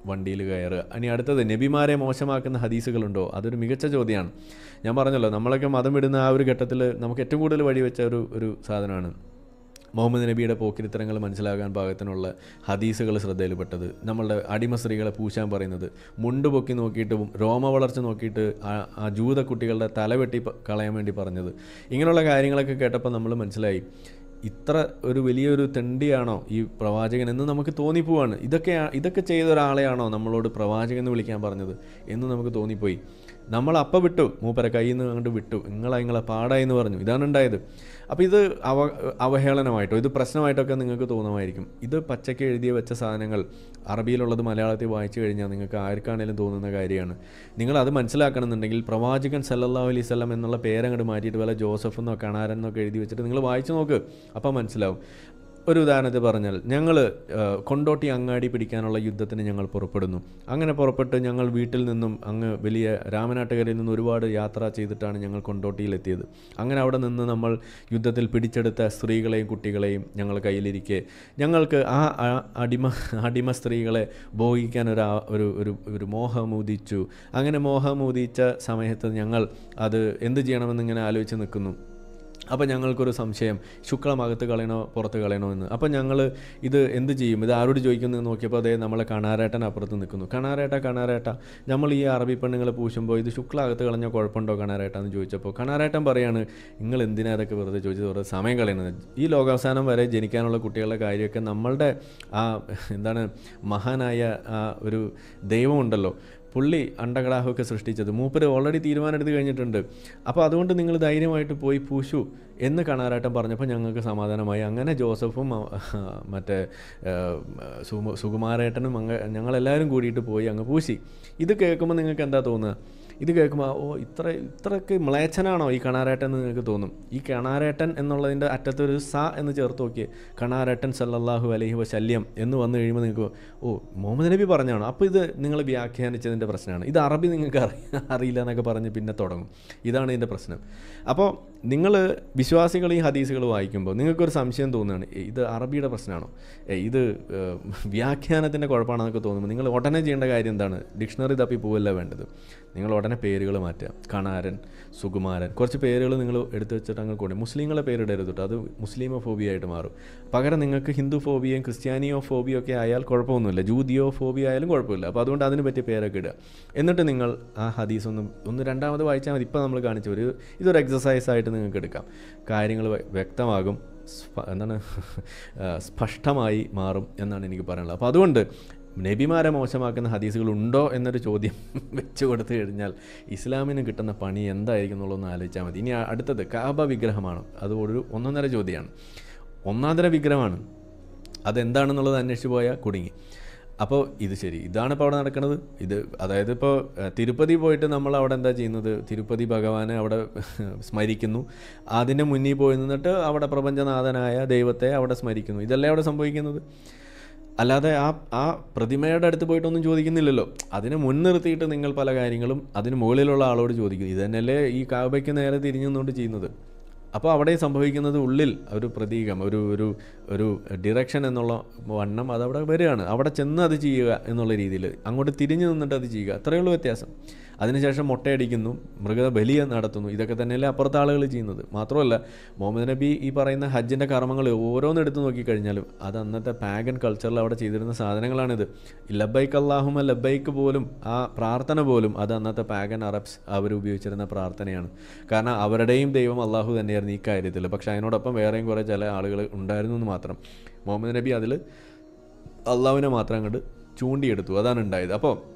വണ്ടിയിൽ കയറുക. ഇനി അടുത്തത് നബിമാരെ മോശമാക്കുന്ന ഹദീസുകളുണ്ടോ? അതൊരു മികച്ച ചോദ്യമാണ്. ഞാൻ പറഞ്ഞല്ലോ നമ്മളൊക്കെ മതം വിടുന്ന ആ ഒരു ഘട്ടത്തിൽ നമുക്ക് ഏറ്റവും കൂടുതൽ വഴിവെച്ച ഒരു ഒരു സാധനമാണ് മുഹമ്മദ് നബിയുടെ പോക്കിരിത്തരങ്ങൾ മനസ്സിലാകാൻ പാകത്തിനുള്ള ഹദീസുകൾ ശ്രദ്ധയിൽപ്പെട്ടത്. നമ്മളുടെ അടിമ സ്ത്രീകളെ പൂശാൻ പറയുന്നത് മുണ്ട് പൊക്കി നോക്കിയിട്ട് രോമ വളർച്ച നോക്കിയിട്ട് ആ- ജൂത കുട്ടികളുടെ തല വെട്ടി കളയാൻ വേണ്ടി പറഞ്ഞത്. ഇങ്ങനെയുള്ള കാര്യങ്ങളൊക്കെ കേട്ടപ്പോൾ നമ്മൾ മനസ്സിലായി ഇത്ര ഒരു വലിയൊരു തെണ്ടിയാണോ ഈ പ്രവാചകൻ എന്ന് നമുക്ക് തോന്നിപ്പോവാണ്. ഇതൊക്കെ ഇതൊക്കെ ചെയ്ത ഒരാളെയാണോ നമ്മളോട് പ്രവാചകൻ എന്ന് വിളിക്കാൻ പറഞ്ഞത് എന്ന് നമുക്ക് തോന്നിപ്പോയി. നമ്മൾ വിട്ടു മൂപ്പരെ കയ്യിൽ നിന്ന് അങ്ങോട്ട് വിട്ടു നിങ്ങളെ നിങ്ങളെ പാടായി എന്ന് പറഞ്ഞു. ഇതാണ് ഉണ്ടായത്. അപ്പോൾ ഇത് അവ അവഹേളനമായിട്ടോ ഇത് പ്രശ്നമായിട്ടൊക്കെ നിങ്ങൾക്ക് തോന്നുമായിരിക്കും. ഇത് പച്ചയ്ക്ക് എഴുതി വെച്ച സാധനങ്ങൾ അറബിയിലുള്ളത് മലയാളത്തിൽ വായിച്ചു കഴിഞ്ഞാൽ നിങ്ങൾക്ക് ആർക്കാണേലും തോന്നുന്ന കാര്യമാണ്. നിങ്ങൾ അത് മനസ്സിലാക്കണമെന്നുണ്ടെങ്കിൽ പ്രവാചകൻ സല്ലല്ലാഹു അലൈഹി സ്വലം എന്നുള്ള പേരങ്ങോട്ട് മാറ്റിയിട്ട് വല്ല ജോസഫ് എന്നോ കണാരൻ എന്നൊക്കെ എഴുതി വെച്ചിട്ട് നിങ്ങൾ വായിച്ചു നോക്ക്. അപ്പം മനസ്സിലാവും. ഒരു ഉദാഹരണത്തിൽ പറഞ്ഞാൽ ഞങ്ങൾ കൊണ്ടോട്ടി അങ്ങാടി പിടിക്കാനുള്ള യുദ്ധത്തിന് ഞങ്ങൾ പുറപ്പെടുന്നു. അങ്ങനെ പുറപ്പെട്ട് ഞങ്ങൾ വീട്ടിൽ നിന്നും അങ്ങ് വലിയ രാമനാട്ടുകരയിൽ നിന്ന് ഒരുപാട് യാത്ര ചെയ്തിട്ടാണ് ഞങ്ങൾ കൊണ്ടോട്ടിയിലെത്തിയത്. അങ്ങനെ അവിടെ നിന്ന് നമ്മൾ യുദ്ധത്തിൽ പിടിച്ചെടുത്ത സ്ത്രീകളെയും കുട്ടികളെയും ഞങ്ങൾ കയ്യിലിരിക്കെ ഞങ്ങൾക്ക് ആ അടിമ അടിമ സ്ത്രീകളെ ഭോഗിക്കാൻ ഒരു ഒരു ഒരു ഒരു മോഹമുദിച്ചു. അങ്ങനെ മോഹമൂദിച്ച സമയത്ത് ഞങ്ങൾ അത് എന്ത് ചെയ്യണമെന്ന് ഇങ്ങനെ ആലോചിച്ച് നിൽക്കുന്നു. അപ്പോൾ ഞങ്ങൾക്കൊരു സംശയം ശുക്ലം അകത്ത് കളയണോ പുറത്ത് കളയണോ എന്ന്. അപ്പോൾ ഞങ്ങൾ ഇത് എന്ത് ചെയ്യും? ഇത് ആരോട് ചോദിക്കുന്നു എന്ന് നോക്കിയപ്പോൾ അതേ നമ്മളെ കണാരേട്ടൻ അപ്പുറത്ത് നിൽക്കുന്നു. കണാരേട്ട കണാരേട്ട നമ്മൾ ഈ അറബി പെണ്ണുങ്ങൾ പൂശുമ്പോൾ ഇത് ശുക്ല അകത്ത് കളഞ്ഞ കുഴപ്പമുണ്ടോ കണാരേട്ട എന്ന് ചോദിച്ചപ്പോൾ കണാരേട്ടൻ പറയാണ് നിങ്ങൾ എന്തിനാ അതൊക്കെ വെറുതെ ചോദിച്ചത്? വെറുതെ സമയം കളയുന്നത്? ഈ ലോകാവസാനം വരെ ജനിക്കാനുള്ള കുട്ടികളുടെ കാര്യമൊക്കെ നമ്മളുടെ ആ എന്താണ് മഹാനായ ആ ഒരു ദൈവമുണ്ടല്ലോ. പുള്ളി അണ്ടകടാഹമൊക്കെ സൃഷ്ടിച്ചത്. മൂപ്പര് ഓൾറെഡി തീരുമാനം എടുത്തു കഴിഞ്ഞിട്ടുണ്ട്. അപ്പോൾ അതുകൊണ്ട് നിങ്ങൾ ധൈര്യമായിട്ട് പോയി പൂശു എന്ന് കണാരാട്ടം പറഞ്ഞപ്പോൾ ഞങ്ങൾക്ക് സമാധാനമായി. അങ്ങനെ ജോസഫും മറ്റേ സുകുമാരേട്ടനും അങ്ങ് ഞങ്ങളെല്ലാവരും കൂടിയിട്ട് പോയി അങ്ങ് പൂശി. ഇത് കേൾക്കുമ്പോൾ നിങ്ങൾക്ക് എന്താ തോന്നുക? ഇത് കേൾക്കുമ്പോൾ ഓ ഇത്ര ഇത്രയ്ക്ക് മ്ലേച്ഛനാണോ ഈ കണാരേട്ടൻ എന്ന് നിങ്ങൾക്ക് തോന്നും? ഈ കണാരേട്ടൻ എന്നുള്ളതിന്റെ അറ്റത്തൊരു സ എന്ന് ചേർത്ത് നോക്കിയേ കണാരേട്ടൻ സല്ലല്ലാഹു അലൈഹി വശല്യം എന്ന് വന്നു കഴിയുമ്പോൾ നിങ്ങൾക്ക് ഓ മുഹമ്മദ് നബി പറഞ്ഞാണോ? അപ്പോൾ ഇത് നിങ്ങൾ വ്യാഖ്യാനിച്ചതിന്റെ പ്രശ്നമാണ്. ഇത് അറബി നിങ്ങൾക്ക് അറി അറിയില്ല എന്നൊക്കെ പറഞ്ഞ് പിന്നെ തുടങ്ങും. ഇതാണ് ഇതിന്റെ പ്രശ്നം. അപ്പോൾ നിങ്ങൾ വിശ്വാസികൾ ഈ ഹദീസുകൾ വായിക്കുമ്പോൾ നിങ്ങൾക്കൊരു സംശയം തോന്നുകയാണ് ഇത് അറബിയുടെ പ്രശ്നമാണോ? ഇത് വ്യാഖ്യാനത്തിന്റെ കുഴപ്പമാണെന്നൊക്കെ തോന്നുമ്പോൾ നിങ്ങൾ ഉടനെ ചെയ്യേണ്ട കാര്യം എന്താണ്? ഡിക്ഷണറി തപ്പി പോവല്ല വേണ്ടത്? നിങ്ങൾ ഉടനെ പേരുകൾ മാറ്റുക. കണാരൻ സുകുമാരൻ. കുറച്ച് പേരുകൾ നിങ്ങൾ എടുത്തു വെച്ചിട്ട് അങ്ങ് കൂടെ. മുസ്ലിങ്ങളെ പേരിടരുത് കേട്ടോ അത് മുസ്ലിമോ ഫോബിയ ആയിട്ട് മാറും. പകരം നിങ്ങൾക്ക് ഹിന്ദു ഫോബിയയും ക്രിസ്ത്യാനിയോ ഫോബിയോ ഒക്കെ ആയാൽ കുഴപ്പമൊന്നുമില്ല. ജൂതിയോ ഫോബിയ ആയാലും കുഴപ്പമില്ല. അപ്പോൾ അതുകൊണ്ട് അതിന് പറ്റിയ പേരൊക്കെ ഇടുക. എന്നിട്ട് നിങ്ങൾ ആ ഹദീസ് ഒന്ന് ഒന്ന് രണ്ടാമത് വായിച്ചാൽ മതി. ഇപ്പോൾ നമ്മൾ കാണിച്ച ഒരു ഇതൊരു എക്സസൈസ് ആയിട്ട് നിങ്ങൾക്ക് എടുക്കാം. കാര്യങ്ങൾ വ്യക്തമാകും. എന്താണ്? [laughs] സ്പഷ്ടമായി മാറും എന്നാണ് എനിക്ക് പറയാനുള്ളത്. അപ്പോൾ അതുകൊണ്ട് നബിമാരെ മോശമാക്കുന്ന ഹദീസുകൾ ഉണ്ടോ എന്നൊരു ചോദ്യം [laughs] വെച്ചു കൊടുത്തു കഴിഞ്ഞാൽ ഇസ്ലാമിന് കിട്ടുന്ന പണി എന്തായിരിക്കും എന്നുള്ളതൊന്ന് ആലോചിച്ചാൽ മതി. ഇനി അടുത്തത് കാബ വിഗ്രഹമാണ്. അത് ഒരു ഒന്നൊന്നര ചോദ്യമാണ്. ഒന്നാന്തര വിഗ്രഹമാണ്. അതെന്താണെന്നുള്ളത് അന്വേഷിച്ച് പോയാൽ കുടുങ്ങി. അപ്പോൾ ഇത് ശരി ഇതാണ് ഇപ്പോൾ അവിടെ നടക്കുന്നത് ഇത് അതായത് ഇപ്പോൾ തിരുപ്പതി പോയിട്ട് നമ്മൾ അവിടെ എന്താ ചെയ്യുന്നത്? തിരുപ്പതി ഭഗവാനെ അവിടെ [laughs] സ്മരിക്കുന്നു. അതിന്റെ മുന്നിൽ പോയി നിന്നിട്ട് അവിടെ പ്രപഞ്ചനാഥനായ ദൈവത്തെ അവിടെ സ്മരിക്കുന്നു. ഇതല്ലേ അവിടെ സംഭവിക്കുന്നത്? അല്ലാതെ ആ ആ പ്രതിമയുടെ അടുത്ത് പോയിട്ടൊന്നും ചോദിക്കുന്നില്ലല്ലോ. അതിനെ മുൻനിർത്തിയിട്ട് നിങ്ങൾ പല കാര്യങ്ങളും അതിന് മുകളിലുള്ള ആളോട് ചോദിക്കും. ഇത് തന്നെയല്ലേ ഈ കാബയ്ക്ക് നേരെ തിരിഞ്ഞു നിന്നുകൊണ്ട് ചെയ്യുന്നത്? അപ്പോൾ അവിടെ സംഭവിക്കുന്നത് ഉള്ളിൽ ഒരു പ്രതീകം ഒരു ഒരു ഒരു ഡിറക്ഷൻ എന്നുള്ള വണ്ണം അതവിടെ വരികയാണ്. അവിടെ ചെന്ന് അത് ചെയ്യുക എന്നുള്ള രീതിയിൽ. അങ്ങോട്ട് തിരിഞ്ഞു നിന്നിട്ട് അത് ചെയ്യുക. ഉള്ളൂ വ്യത്യാസം. അതിനുശേഷം മുട്ടയടിക്കുന്നു മൃഗ ബലിയ നടത്തുന്നു. ഇതൊക്കെ തന്നെയല്ലേ അപ്പുറത്തെ ആളുകൾ ചെയ്യുന്നത്. മാത്രമല്ല മുഹമ്മദ് നബി ഈ പറയുന്ന ഹജ്ജിന്റെ കർമ്മങ്ങൾ ഓരോന്ന് എടുത്തു നോക്കിക്കഴിഞ്ഞാലും അത് അന്നത്തെ പാഗൻ കൾച്ചറിൽ അവിടെ ചെയ്തിരുന്ന സാധനങ്ങളാണിത്. ലബൈക്ക് അള്ളാഹുമ ലബൈക്ക് പോലും ആ പ്രാർത്ഥന പോലും അത് അന്നത്തെ പാഗൻ അറബ്സ് അവർ ഉപയോഗിച്ചിരുന്ന പ്രാർത്ഥനയാണ്. കാരണം അവരുടെയും ദൈവം അള്ളാഹു തന്നെയായിരുന്നു ഈ കാര്യത്തിൽ പക്ഷേ അതിനോടൊപ്പം വേറെയും കുറേ ചില ആളുകൾ ഉണ്ടായിരുന്നു എന്ന് മാത്രം. മുഹമ്മദ് നബി അതിൽ അള്ളാഹുവിനെ മാത്രം അങ്ങോട്ട് ചൂണ്ടിയെടുത്തു. അതാണ് ഉണ്ടായത്. അപ്പോൾ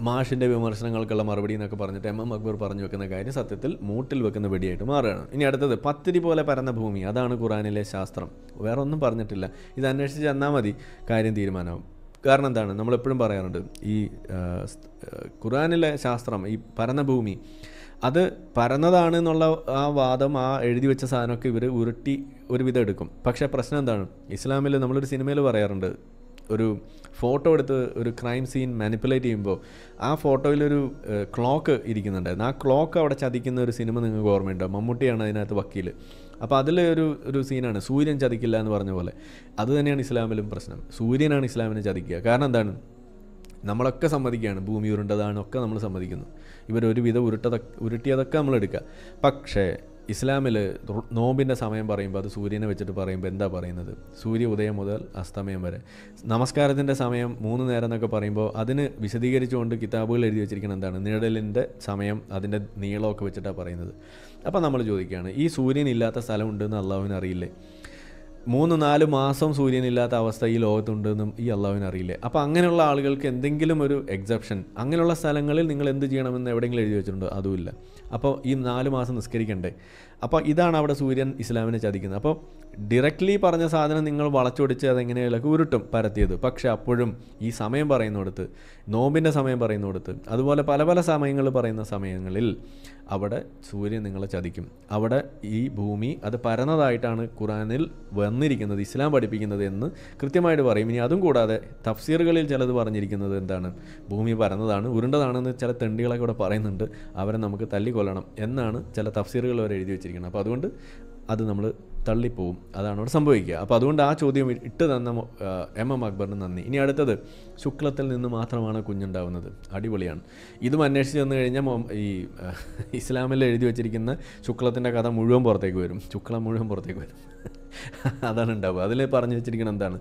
മാഷിന്റെ വിമർശനങ്ങൾക്കുള്ള മറുപടി എന്നൊക്കെ പറഞ്ഞിട്ട് എം എം അക്ബർ പറഞ്ഞു വെക്കുന്ന കാര്യം സത്യത്തിൽ മൂട്ടിൽ വെക്കുന്ന വെടിയായിട്ട് മാറുകയാണ്. ഇനി അടുത്തത് പത്തിരി പോലെ പരന്ന ഭൂമി അതാണ് ഖുറാനിലെ ശാസ്ത്രം. വേറെ ഒന്നും പറഞ്ഞിട്ടില്ല. ഇത് അന്വേഷിച്ച് ചെന്നാൽ മതി. കാര്യം തീരുമാനമാവും. കാരണം എന്താണ്? നമ്മളെപ്പോഴും പറയാറുണ്ട് ഈ ഖുറാനിലെ ശാസ്ത്രം ഈ പരന്ന ഭൂമി അത് പരന്നതാണ് എന്നുള്ള ആ വാദം ആ എഴുതി വെച്ച സാധനമൊക്കെ ഇവർ ഉരുട്ടി ഒരുവിധം എടുക്കും. പക്ഷേ പ്രശ്നം എന്താണ്? ഇസ്ലാമിൽ നമ്മളൊരു സിനിമയിൽ പറയാറുണ്ട് ഒരു ഫോട്ടോ എടുത്ത് ഒരു ക്രൈം സീൻ മാനിപ്പുലേറ്റ് ചെയ്യുമ്പോൾ ആ ഫോട്ടോയിലൊരു ക്ലോക്ക് ഇരിക്കുന്നുണ്ടായിരുന്നു ആ ക്ലോക്ക് അവിടെ ചതിക്കുന്ന ഒരു സിനിമ നിങ്ങൾക്ക് ഓർമ്മയുണ്ടോ? മമ്മൂട്ടിയാണ് അതിനകത്ത് വക്കീൽ അപ്പോൾ അതിൽ ഒരു ഒരു സീനാണ് സൂര്യൻ ചതിക്കില്ല എന്ന് പറഞ്ഞ പോലെ. അത് തന്നെയാണ് ഇസ്ലാമിലും പ്രശ്നം. സൂര്യനാണ് ഇസ്ലാമിനെ ചതിക്കുക. കാരണം എന്താണ്? നമ്മളൊക്കെ സമ്മതിക്കുകയാണ്. ഭൂമി ഉരുണ്ടതാണ് ഒക്കെ നമ്മൾ സമ്മതിക്കുന്നു. ഇവരൊരുവിധം ഉരുട്ടതൊക്കെ ഉരുട്ടിയതൊക്കെ നമ്മൾ എടുക്കുക. പക്ഷേ ഇസ്ലാമിൽ നോമ്പിന്റെ സമയം പറയുമ്പോൾ അത് സൂര്യനെ വെച്ചിട്ട് പറയുമ്പോൾ എന്താ പറയുന്നത്? സൂര്യ ഉദയം മുതൽ അസ്തമയം വരെ. നമസ്കാരത്തിന്റെ സമയം മൂന്ന് നേരം എന്നൊക്കെ പറയുമ്പോൾ അതിന് വിശദീകരിച്ചുകൊണ്ട് കിതാബുകൾ എഴുതി വെച്ചിരിക്കണം എന്താണ്? നിഴലിന്റെ സമയം അതിന്റെ നീളമൊക്കെ വെച്ചിട്ടാണ് പറയുന്നത്. അപ്പോൾ നമ്മൾ ചോദിക്കുകയാണ് ഈ സൂര്യൻ ഇല്ലാത്ത സ്ഥലമുണ്ടെന്ന് അള്ളാഹുവിന് അറിയില്ലേ? മൂന്ന് നാല് മാസം സൂര്യനില്ലാത്ത അവസ്ഥ ഈ ലോകത്തുണ്ടെന്നും ഈ അള്ളാഹുവിന് അറിയില്ലേ? അപ്പോൾ അങ്ങനെയുള്ള ആളുകൾക്ക് എന്തെങ്കിലും ഒരു എക്സെപ്ഷൻ അങ്ങനെയുള്ള സ്ഥലങ്ങളിൽ നിങ്ങൾ എന്ത് ചെയ്യണമെന്ന് എവിടെയെങ്കിലും എഴുതി വെച്ചിട്ടുണ്ടോ? അതുമില്ല. അപ്പോൾ ഈ നാല് മാസം നിസ്കരിക്കണ്ടേ? അപ്പോൾ ഇതാണ് അവിടെ സൂര്യൻ ഇസ്ലാമിനെ ചതിക്കുന്നത്. അപ്പോൾ ഡയറക്റ്റ്ലി പറഞ്ഞ സാധനം നിങ്ങൾ വളച്ചൊടിച്ച് അതെങ്ങനെയൊക്കെ ഉരുട്ടും പരത്തിയത്. പക്ഷേ അപ്പോഴും ഈ സമയം പറയുന്നിടത്ത് നോമ്പിന്റെ സമയം പറയുന്നിടത്ത് അതുപോലെ പല പല സമയങ്ങൾ പറയുന്ന സമയങ്ങളിൽ അവിടെ സൂര്യൻ നിങ്ങളെ ചതിക്കും. അവിടെ ഈ ഭൂമി അത് പരന്നതായിട്ടാണ് ഖുറാനിൽ വന്നിരിക്കുന്നത് ഇസ്ലാം പഠിപ്പിക്കുന്നത് എന്ന് കൃത്യമായിട്ട് പറയും. ഇനി അതും കൂടാതെ തഫ്സീറുകളിൽ ചിലത് പറഞ്ഞിരിക്കുന്നത് എന്താണ്? ഭൂമി പരന്നതാണ് ഉരുണ്ടതാണെന്ന് ചില തെണ്ടികളൊക്കെ ഇവിടെ പറയുന്നുണ്ട്. അവരെ നമുക്ക് തല്ലിക്കൊല്ലണം എന്നാണ് ചില തഫ്സീറുകൾ അവർ എഴുതി വെച്ചിരിക്കുന്നത് അപ്പോൾ അതുകൊണ്ട് അത് നമ്മൾ തള്ളിപ്പോവും. അതാണ് അവിടെ സംഭവിക്കുക. അപ്പോൾ അതുകൊണ്ട് ആ ചോദ്യം ഇട്ട് തന്ന എം എം അക്ബറിന് നന്ദി. ഇനി അടുത്തത് ശുക്ലത്തിൽ നിന്ന് മാത്രമാണ് കുഞ്ഞുണ്ടാവുന്നത്. അടിപൊളിയാണ്. ഇതും അന്വേഷിച്ച് വന്നു കഴിഞ്ഞാൽ ഈ ഇസ്ലാമിൽ എഴുതി വെച്ചിരിക്കുന്ന ശുക്ലത്തിന്റെ കഥ മുഴുവൻ പുറത്തേക്ക് വരും. ശുക്ലം മുഴുവൻ പുറത്തേക്ക് വരും. അതാണ് ഉണ്ടാവുക. അതിൽ പറഞ്ഞു വെച്ചിരിക്കുന്നത് എന്താണ്?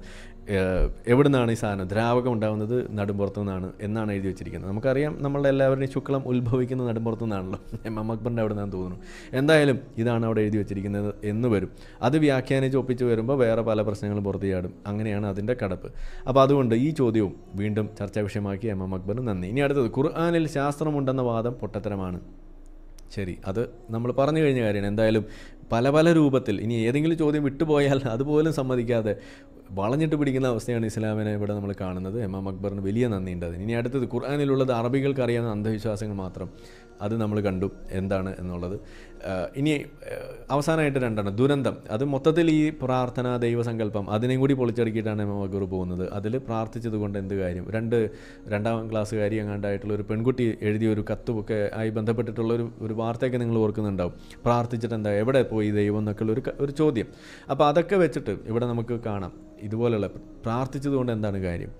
എവിടെ നിന്നാണ് ഈ സാധനം ദ്രാവകം ഉണ്ടാകുന്നത് നടുമ്പുറത്തു നിന്നാണ് എന്നാണ് എഴുതി വെച്ചിരിക്കുന്നത്. നമുക്കറിയാം നമ്മളുടെ എല്ലാവരുടെയും ശുക്ലം ഉത്ഭവിക്കുന്ന നടുമ്പുറത്തു നിന്നാണല്ലോ എം എം അക്ബറിന്റെ അവിടെ നിന്നാണ് തോന്നുന്നു. എന്തായാലും ഇതാണ് അവിടെ എഴുതി വെച്ചിരിക്കുന്നത് എന്ന് വരും. അത് വ്യാഖ്യാനിച്ച് ഒപ്പിച്ച് വരുമ്പോൾ വേറെ പല പ്രശ്നങ്ങളും പുറത്തു ചാടും അങ്ങനെയാണ് അതിന്റെ കടപ്പ്. അപ്പോൾ അതുകൊണ്ട് ഈ ചോദ്യവും വീണ്ടും ചർച്ചാ വിഷയമാക്കി എം എം അക്ബർ നന്ദി. ഇനി അടുത്തത് ഖുർആാനിൽ ശാസ്ത്രമുണ്ടെന്ന വാദം പൊട്ടത്തരമാണ്. ശരി അത് നമ്മൾ പറഞ്ഞു കഴിഞ്ഞ കാര്യമാണ്. എന്തായാലും പല പല രൂപത്തിൽ ഇനി ഏതെങ്കിലും ചോദ്യം വിട്ടുപോയാൽ അതുപോലും സമ്മതിക്കാതെ വളഞ്ഞിട്ട് പിടിക്കുന്ന അവസ്ഥയാണ് ഇസ്ലാമിനെ ഇവിടെ നമ്മൾ കാണുന്നത്. എം എം അക്ബറിന് വലിയ നന്ദിയുണ്ട് ഇനി അടുത്തത് ഖുർആാനിലുള്ളത് അറബികൾക്ക് അറിയാവുന്ന അന്ധവിശ്വാസങ്ങൾ മാത്രം. അത് നമ്മൾ കണ്ടു എന്താണ് എന്നുള്ളത്. ഇനി അവസാനമായിട്ട് രണ്ടാണ് ദുരന്തം. അത് മൊത്തത്തിൽ ഈ പ്രാർത്ഥന ദൈവസങ്കല്പം അതിനെയും കൂടി പൊളിച്ചടുക്കിയിട്ടാണ് വകുറു പോകുന്നത്. അതിൽ പ്രാർത്ഥിച്ചത് കൊണ്ട് എന്ത് കാര്യം? രണ്ട് രണ്ടാം ക്ലാസ്സുകാരി എങ്ങാണ്ടായിട്ടുള്ള ഒരു പെൺകുട്ടി എഴുതിയ ഒരു കത്തുമൊക്കെ ആയി ബന്ധപ്പെട്ടിട്ടുള്ള ഒരു ഒരു വാർത്തയൊക്കെ നിങ്ങൾ ഓർക്കുന്നുണ്ടാവും. പ്രാർത്ഥിച്ചിട്ട് എന്താ എവിടെ പോയി ദൈവം എന്നൊക്കെയുള്ള ഒരു ഒരു ചോദ്യം. അപ്പോൾ അതൊക്കെ വെച്ചിട്ട് ഇവിടെ നമുക്ക് കാണാം. ഇതുപോലെയുള്ള പ്രാർത്ഥിച്ചതുകൊണ്ട് എന്താണ് കാര്യം?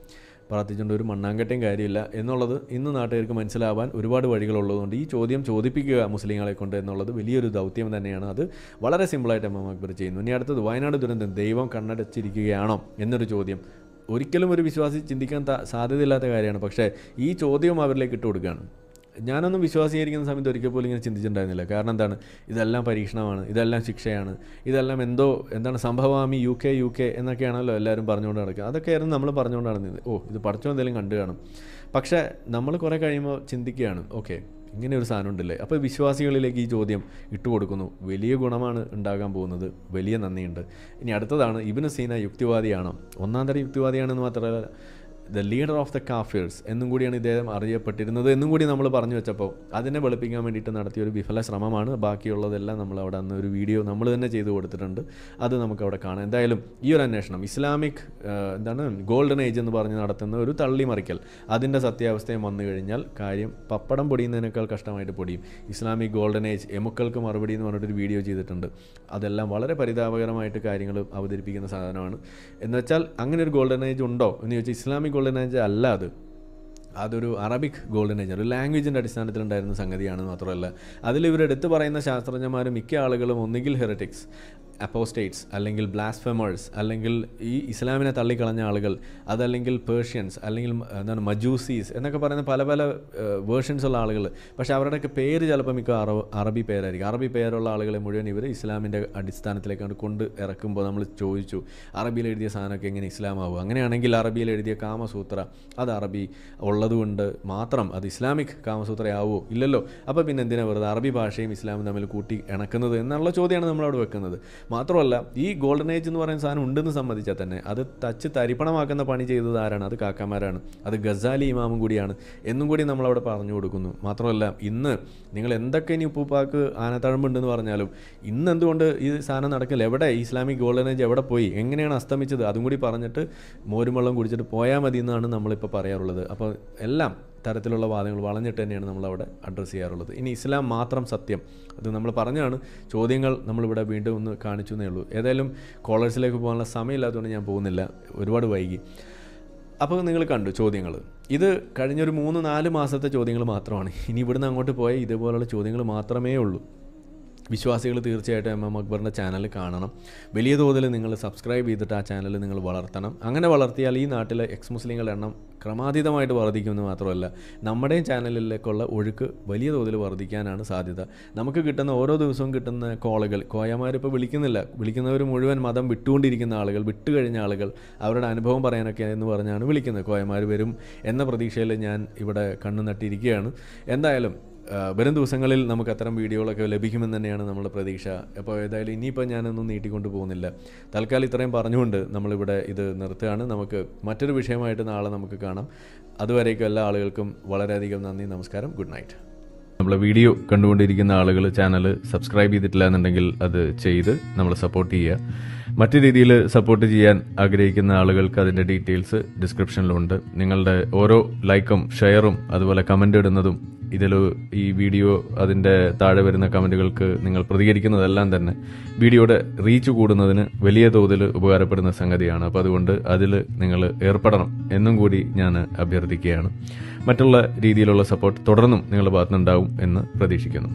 പ്രാർത്ഥിച്ചുകൊണ്ട് ഒരു മണ്ണാങ്കട്ടയും കാര്യമില്ല എന്നുള്ളത് ഇന്ന് നാട്ടുകാർക്ക് മനസ്സിലാവാൻ ഒരുപാട് വഴികളുള്ളതുകൊണ്ട് ഈ ചോദ്യം ചോദിപ്പിക്കുക മുസ്ലിങ്ങളെ കൊണ്ട് എന്നുള്ളത് വലിയൊരു ദൗത്യം തന്നെയാണ്. അത് വളരെ സിമ്പിളായിട്ട് എം എം അക്ബർ ചെയ്യുന്നു. ഇനി അടുത്തത് വയനാട് ദുരന്തം ദൈവം കണ്ണടച്ചിരിക്കുകയാണോ എന്നൊരു ചോദ്യം. ഒരിക്കലും ഒരു വിശ്വാസി ചിന്തിക്കാൻ സാധ്യതയില്ലാത്ത കാര്യമാണ്. പക്ഷേ ഈ ചോദ്യം അവരിലേക്ക് ഇട്ട് കൊടുക്കുകയാണ് ഞാനൊന്നും വിശ്വാസീകരിക്കുന്ന സമയത്ത് ഒരിക്കൽ പോലും ഇങ്ങനെ ചിന്തിച്ചിട്ടുണ്ടായിരുന്നില്ല. കാരണം എന്താണ്? ഇതെല്ലാം പരീക്ഷണമാണ്. ഇതെല്ലാം ശിക്ഷയാണ്. ഇതെല്ലാം എന്തോ എന്താണ് സംഭവാമി യു കെ യു കെ എന്നൊക്കെയാണല്ലോ എല്ലാവരും പറഞ്ഞുകൊണ്ട് നടക്കുക. അതൊക്കെയായിരുന്നു നമ്മൾ പറഞ്ഞുകൊണ്ട് നടന്നത് ഓ ഇത് പഠിച്ചോ എന്തെങ്കിലും കണ്ടു കാണും. പക്ഷേ നമ്മൾ കുറേ കഴിയുമ്പോൾ ചിന്തിക്കുകയാണ് ഓക്കെ ഇങ്ങനെ ഒരു സാധനം ഉണ്ടല്ലേ? അപ്പോൾ വിശ്വാസികളിലേക്ക് ഈ ചോദ്യം ഇട്ട് കൊടുക്കുന്നു. വലിയ ഗുണമാണ് ഉണ്ടാകാൻ പോകുന്നത്. വലിയ നന്ദിയുണ്ട്. ഇനി അടുത്തതാണ് ഇബിന് സീന യുക്തിവാദിയാണോ? ഒന്നാം തരം യുക്തിവാദിയാണെന്ന് മാത്രമല്ല ദ ലീഡർ ഓഫ് ദ കാഫിയേഴ്സ് എന്നും കൂടിയാണ് ഇദ്ദേഹം അറിയപ്പെട്ടിരുന്നത്. എന്നും കൂടി നമ്മൾ പറഞ്ഞു വെച്ചപ്പോൾ അതിനെ വെളുപ്പിക്കാൻ വേണ്ടിയിട്ട് നടത്തിയ ഒരു വിഫല ശ്രമമാണ്. ബാക്കിയുള്ളതെല്ലാം നമ്മൾ അവിടെ അന്ന് ഒരു വീഡിയോ നമ്മൾ തന്നെ ചെയ്തു കൊടുത്തിട്ടുണ്ട്. അത് നമുക്ക് അവിടെ കാണാം. എന്തായാലും ഈ ഒരു അന്വേഷണം ഇസ്ലാമിക് എന്താണ് ഗോൾഡൻ ഏജ് എന്ന് പറഞ്ഞ് നടത്തുന്ന ഒരു തള്ളിമറിക്കൽ അതിന്റെ സത്യാവസ്ഥയും വന്നു കഴിഞ്ഞാൽ കാര്യം പപ്പടം പൊടിയുന്നതിനേക്കാൾ കഷ്ടമായിട്ട് പൊടിയും. ഇസ്ലാമിക് ഗോൾഡൻ ഏജ് എമുക്കൾക്ക് മറുപടി എന്ന് പറഞ്ഞിട്ടൊരു വീഡിയോ ചെയ്തിട്ടുണ്ട്. അതെല്ലാം വളരെ പരിതാപകരമായിട്ട് കാര്യങ്ങൾ അവതരിപ്പിക്കുന്ന സാധനമാണ്. എന്നുവെച്ചാൽ അങ്ങനെ ഒരു ഗോൾഡൻ ഏജ് ഉണ്ടോ എന്ന് ചോദിച്ചാൽ ഇസ്ലാമിക് ഗോൾഡൻ ഏജ് അല്ല അത്. അതൊരു അറബിക് ഗോൾഡൻ ഏജ് ഒരു ലാംഗ്വേജിന്റെ അടിസ്ഥാനത്തിലുണ്ടായിരുന്ന സംഗതിയാണ് മാത്രമല്ല. അതിൽ ഇവരെടുത്ത് പറയുന്ന ശാസ്ത്രജ്ഞന്മാർ മിക്ക ആളുകളും ഒന്നുകിൽ ഹെറിറ്റിക്സ് അപ്പോസ്റ്റേറ്റ്സ് അല്ലെങ്കിൽ ബ്ലാസ്ഫെമേഴ്സ് അല്ലെങ്കിൽ ഈ ഇസ്ലാമിനെ തള്ളിക്കളഞ്ഞ ആളുകൾ അതല്ലെങ്കിൽ പേർഷ്യൻസ് അല്ലെങ്കിൽ എന്താണ് മജൂസീസ് എന്നൊക്കെ പറയുന്ന പല പല വേർഷൻസ് ഉള്ള ആളുകൾ. പക്ഷേ അവരുടെയൊക്കെ പേര് ചിലപ്പോൾ മിക്ക അറബ് പേരായിരിക്കും. അറബി പേരുള്ള ആളുകളെ മുഴുവൻ ഇവർ ഇസ്ലാമിന്റെ അടിസ്ഥാനത്തിലേക്കാണ് കൊണ്ട് ഇറക്കുമ്പോൾ നമ്മൾ ചോദിച്ചു അറബിയിൽ എഴുതിയ സാധനമൊക്കെ എങ്ങനെ ഇസ്ലാമാവും അങ്ങനെയാണെങ്കിൽ അറബിയിൽ എഴുതിയ കാമസൂത്ര അത് അറബി ഉള്ളതുകൊണ്ട് മാത്രം അത് ഇസ്ലാമിക് കാമസൂത്രയാവോ ഇല്ലല്ലോ. അപ്പോൾ പിന്നെ എന്തിനാണ് വെറുതെ അറബി ഭാഷയും ഇസ്ലാമും തമ്മിൽ കൂട്ടി ഇണക്കുന്നത് എന്നുള്ള ചോദ്യമാണ് നമ്മളവിടെ വെക്കുന്നത്. മാത്രമല്ല ഈ ഗോൾഡൻ ഏജ് എന്ന് പറയുന്ന സാധനം ഉണ്ടെന്ന് സമ്മതിച്ചാൽ തന്നെ അത് തച്ച് തരിപ്പണമാക്കുന്ന പണി ചെയ്തത് ആരാണ്? അത് കാക്കാമാരാണ്. അത് ഗസാലി ഇമാമും കൂടിയാണ് എന്നും കൂടി നമ്മളവിടെ പറഞ്ഞു കൊടുക്കുന്നു. മാത്രമല്ല ഇന്ന് നിങ്ങൾ എന്തൊക്കെ ഇനി ഉപ്പുപ്പാക്ക് ആനത്തഴമ്പുണ്ടെന്ന് പറഞ്ഞാലും ഇന്ന് എന്തുകൊണ്ട് ഈ സാധനം നടക്കില്ല? എവിടെ ഇസ്ലാമിക് ഗോൾഡൻ ഏജ് എവിടെ പോയി? എങ്ങനെയാണ് അസ്തമിച്ചത്? അതും കൂടി പറഞ്ഞിട്ട് മോരും വെള്ളം കുടിച്ചിട്ട് പോയാൽ മതി എന്നാണ് നമ്മളിപ്പോൾ പറയാറുള്ളത്. അപ്പോൾ എല്ലാം തരത്തിലുള്ള വാദങ്ങൾ വളഞ്ഞിട്ട് തന്നെയാണ് നമ്മളവിടെ അഡ്രസ്സ് ചെയ്യാറുള്ളത്. ഇനി ഇസ്ലാം മാത്രം സത്യം. അത് നമ്മൾ പറഞ്ഞാണ് ചോദ്യങ്ങൾ നമ്മളിവിടെ വീണ്ടും ഒന്ന് കാണിച്ചു എന്നേ ഉള്ളൂ. ഏതായാലും കോളേജിലേക്ക് പോകാനുള്ള സമയമില്ലാത്തതുകൊണ്ട് ഞാൻ പോകുന്നില്ല. ഒരുപാട് വൈകി. അപ്പോൾ നിങ്ങൾ കണ്ടു ചോദ്യങ്ങൾ. ഇത് കഴിഞ്ഞൊരു മൂന്ന് നാല് മാസത്തെ ചോദ്യങ്ങൾ മാത്രമാണ്. ഇനി ഇവിടുന്ന് അങ്ങോട്ട് പോയാൽ ഇതുപോലുള്ള ചോദ്യങ്ങൾ മാത്രമേ ഉള്ളൂ. വിശ്വാസികൾ തീർച്ചയായിട്ടും എം എം അക്ബറിന്റെ ചാനൽ കാണണം. വലിയ തോതിൽ നിങ്ങൾ സബ്സ്ക്രൈബ് ചെയ്തിട്ട് ആ ചാനൽ നിങ്ങൾ വളർത്തണം. അങ്ങനെ വളർത്തിയാൽ ഈ നാട്ടിലെ എക്സ് മുസ്ലിങ്ങളുടെ എണ്ണം ക്രമാതീതമായിട്ട് വർദ്ധിക്കുമെന്ന് മാത്രമല്ല നമ്മുടെയും ചാനലിലേക്കുള്ള ഒഴുക്ക് വലിയ തോതിൽ വർദ്ധിക്കാനാണ് സാധ്യത. നമുക്ക് കിട്ടുന്ന ഓരോ ദിവസവും കിട്ടുന്ന കോളുകൾ കോയമാരിപ്പോൾ വിളിക്കുന്നില്ല. വിളിക്കുന്നവർ മുഴുവൻ മതം വിട്ടുകൊണ്ടിരിക്കുന്ന ആളുകൾ വിട്ടുകഴിഞ്ഞ ആളുകൾ അവരുടെ അനുഭവം പറയാനൊക്കെ എന്ന് പറഞ്ഞാണ് വിളിക്കുന്നത്. കോയമാർ വരും എന്ന പ്രതീക്ഷയിൽ ഞാൻ ഇവിടെ കണ്ണു നട്ടിരിക്കുകയാണ് എന്തായാലും വരും ദിവസങ്ങളിൽ നമുക്ക് അത്തരം വീഡിയോകളൊക്കെ ലഭിക്കുമെന്ന് തന്നെയാണ് നമ്മുടെ പ്രതീക്ഷ. അപ്പോൾ ഏതായാലും ഇനിയിപ്പോൾ ഞാനൊന്നും നീട്ടിക്കൊണ്ട് പോകുന്നില്ല. തൽക്കാലം ഇത്രയും പറഞ്ഞുകൊണ്ട് നമ്മളിവിടെ ഇത് നിർത്തുകയാണ്. നമുക്ക് മറ്റൊരു വിഷയമായിട്ട് നാളെ നമുക്ക് കാണാം. അതുവരേക്കും എല്ലാ ആളുകൾക്കും വളരെയധികം നന്ദി നമസ്കാരം ഗുഡ് നൈറ്റ്. നമ്മളെ വീഡിയോ കണ്ടുകൊണ്ടിരിക്കുന്ന ആളുകൾ ചാനൽ സബ്സ്ക്രൈബ് ചെയ്തിട്ടില്ല എന്നുണ്ടെങ്കിൽ അത് ചെയ്ത് നമ്മളെ സപ്പോർട്ട് ചെയ്യുക. മറ്റു രീതിയിൽ സപ്പോർട്ട് ചെയ്യാൻ ആഗ്രഹിക്കുന്ന ആളുകൾക്ക് അതിന്റെ ഡീറ്റെയിൽസ് ഡിസ്ക്രിപ്ഷനിലുണ്ട് നിങ്ങളുടെ ഓരോ ലൈക്കും ഷെയറും അതുപോലെ കമന്റ് ഇടുന്നതും ഇതിൽ ഈ വീഡിയോ അതിന്റെ താഴെ വരുന്ന കമന്റുകൾക്ക് നിങ്ങൾ പ്രതികരിക്കുന്നതെല്ലാം തന്നെ വീഡിയോയുടെ റീച്ച് കൂടുന്നതിന് വലിയ തോതിൽ ഉപകാരപ്പെടുന്ന സംഗതിയാണ്. അപ്പോൾ അതുകൊണ്ട് അതിൽ നിങ്ങൾ ഏർപ്പെടണം എന്നും കൂടി ഞാൻ അഭ്യർത്ഥിക്കുകയാണ്. മറ്റുള്ള രീതിയിലുള്ള സപ്പോർട്ട് തുടർന്നും നിങ്ങളുടെ ഭാഗത്തുനിന്നുണ്ടാവും എന്ന് പ്രതീക്ഷിക്കുന്നു.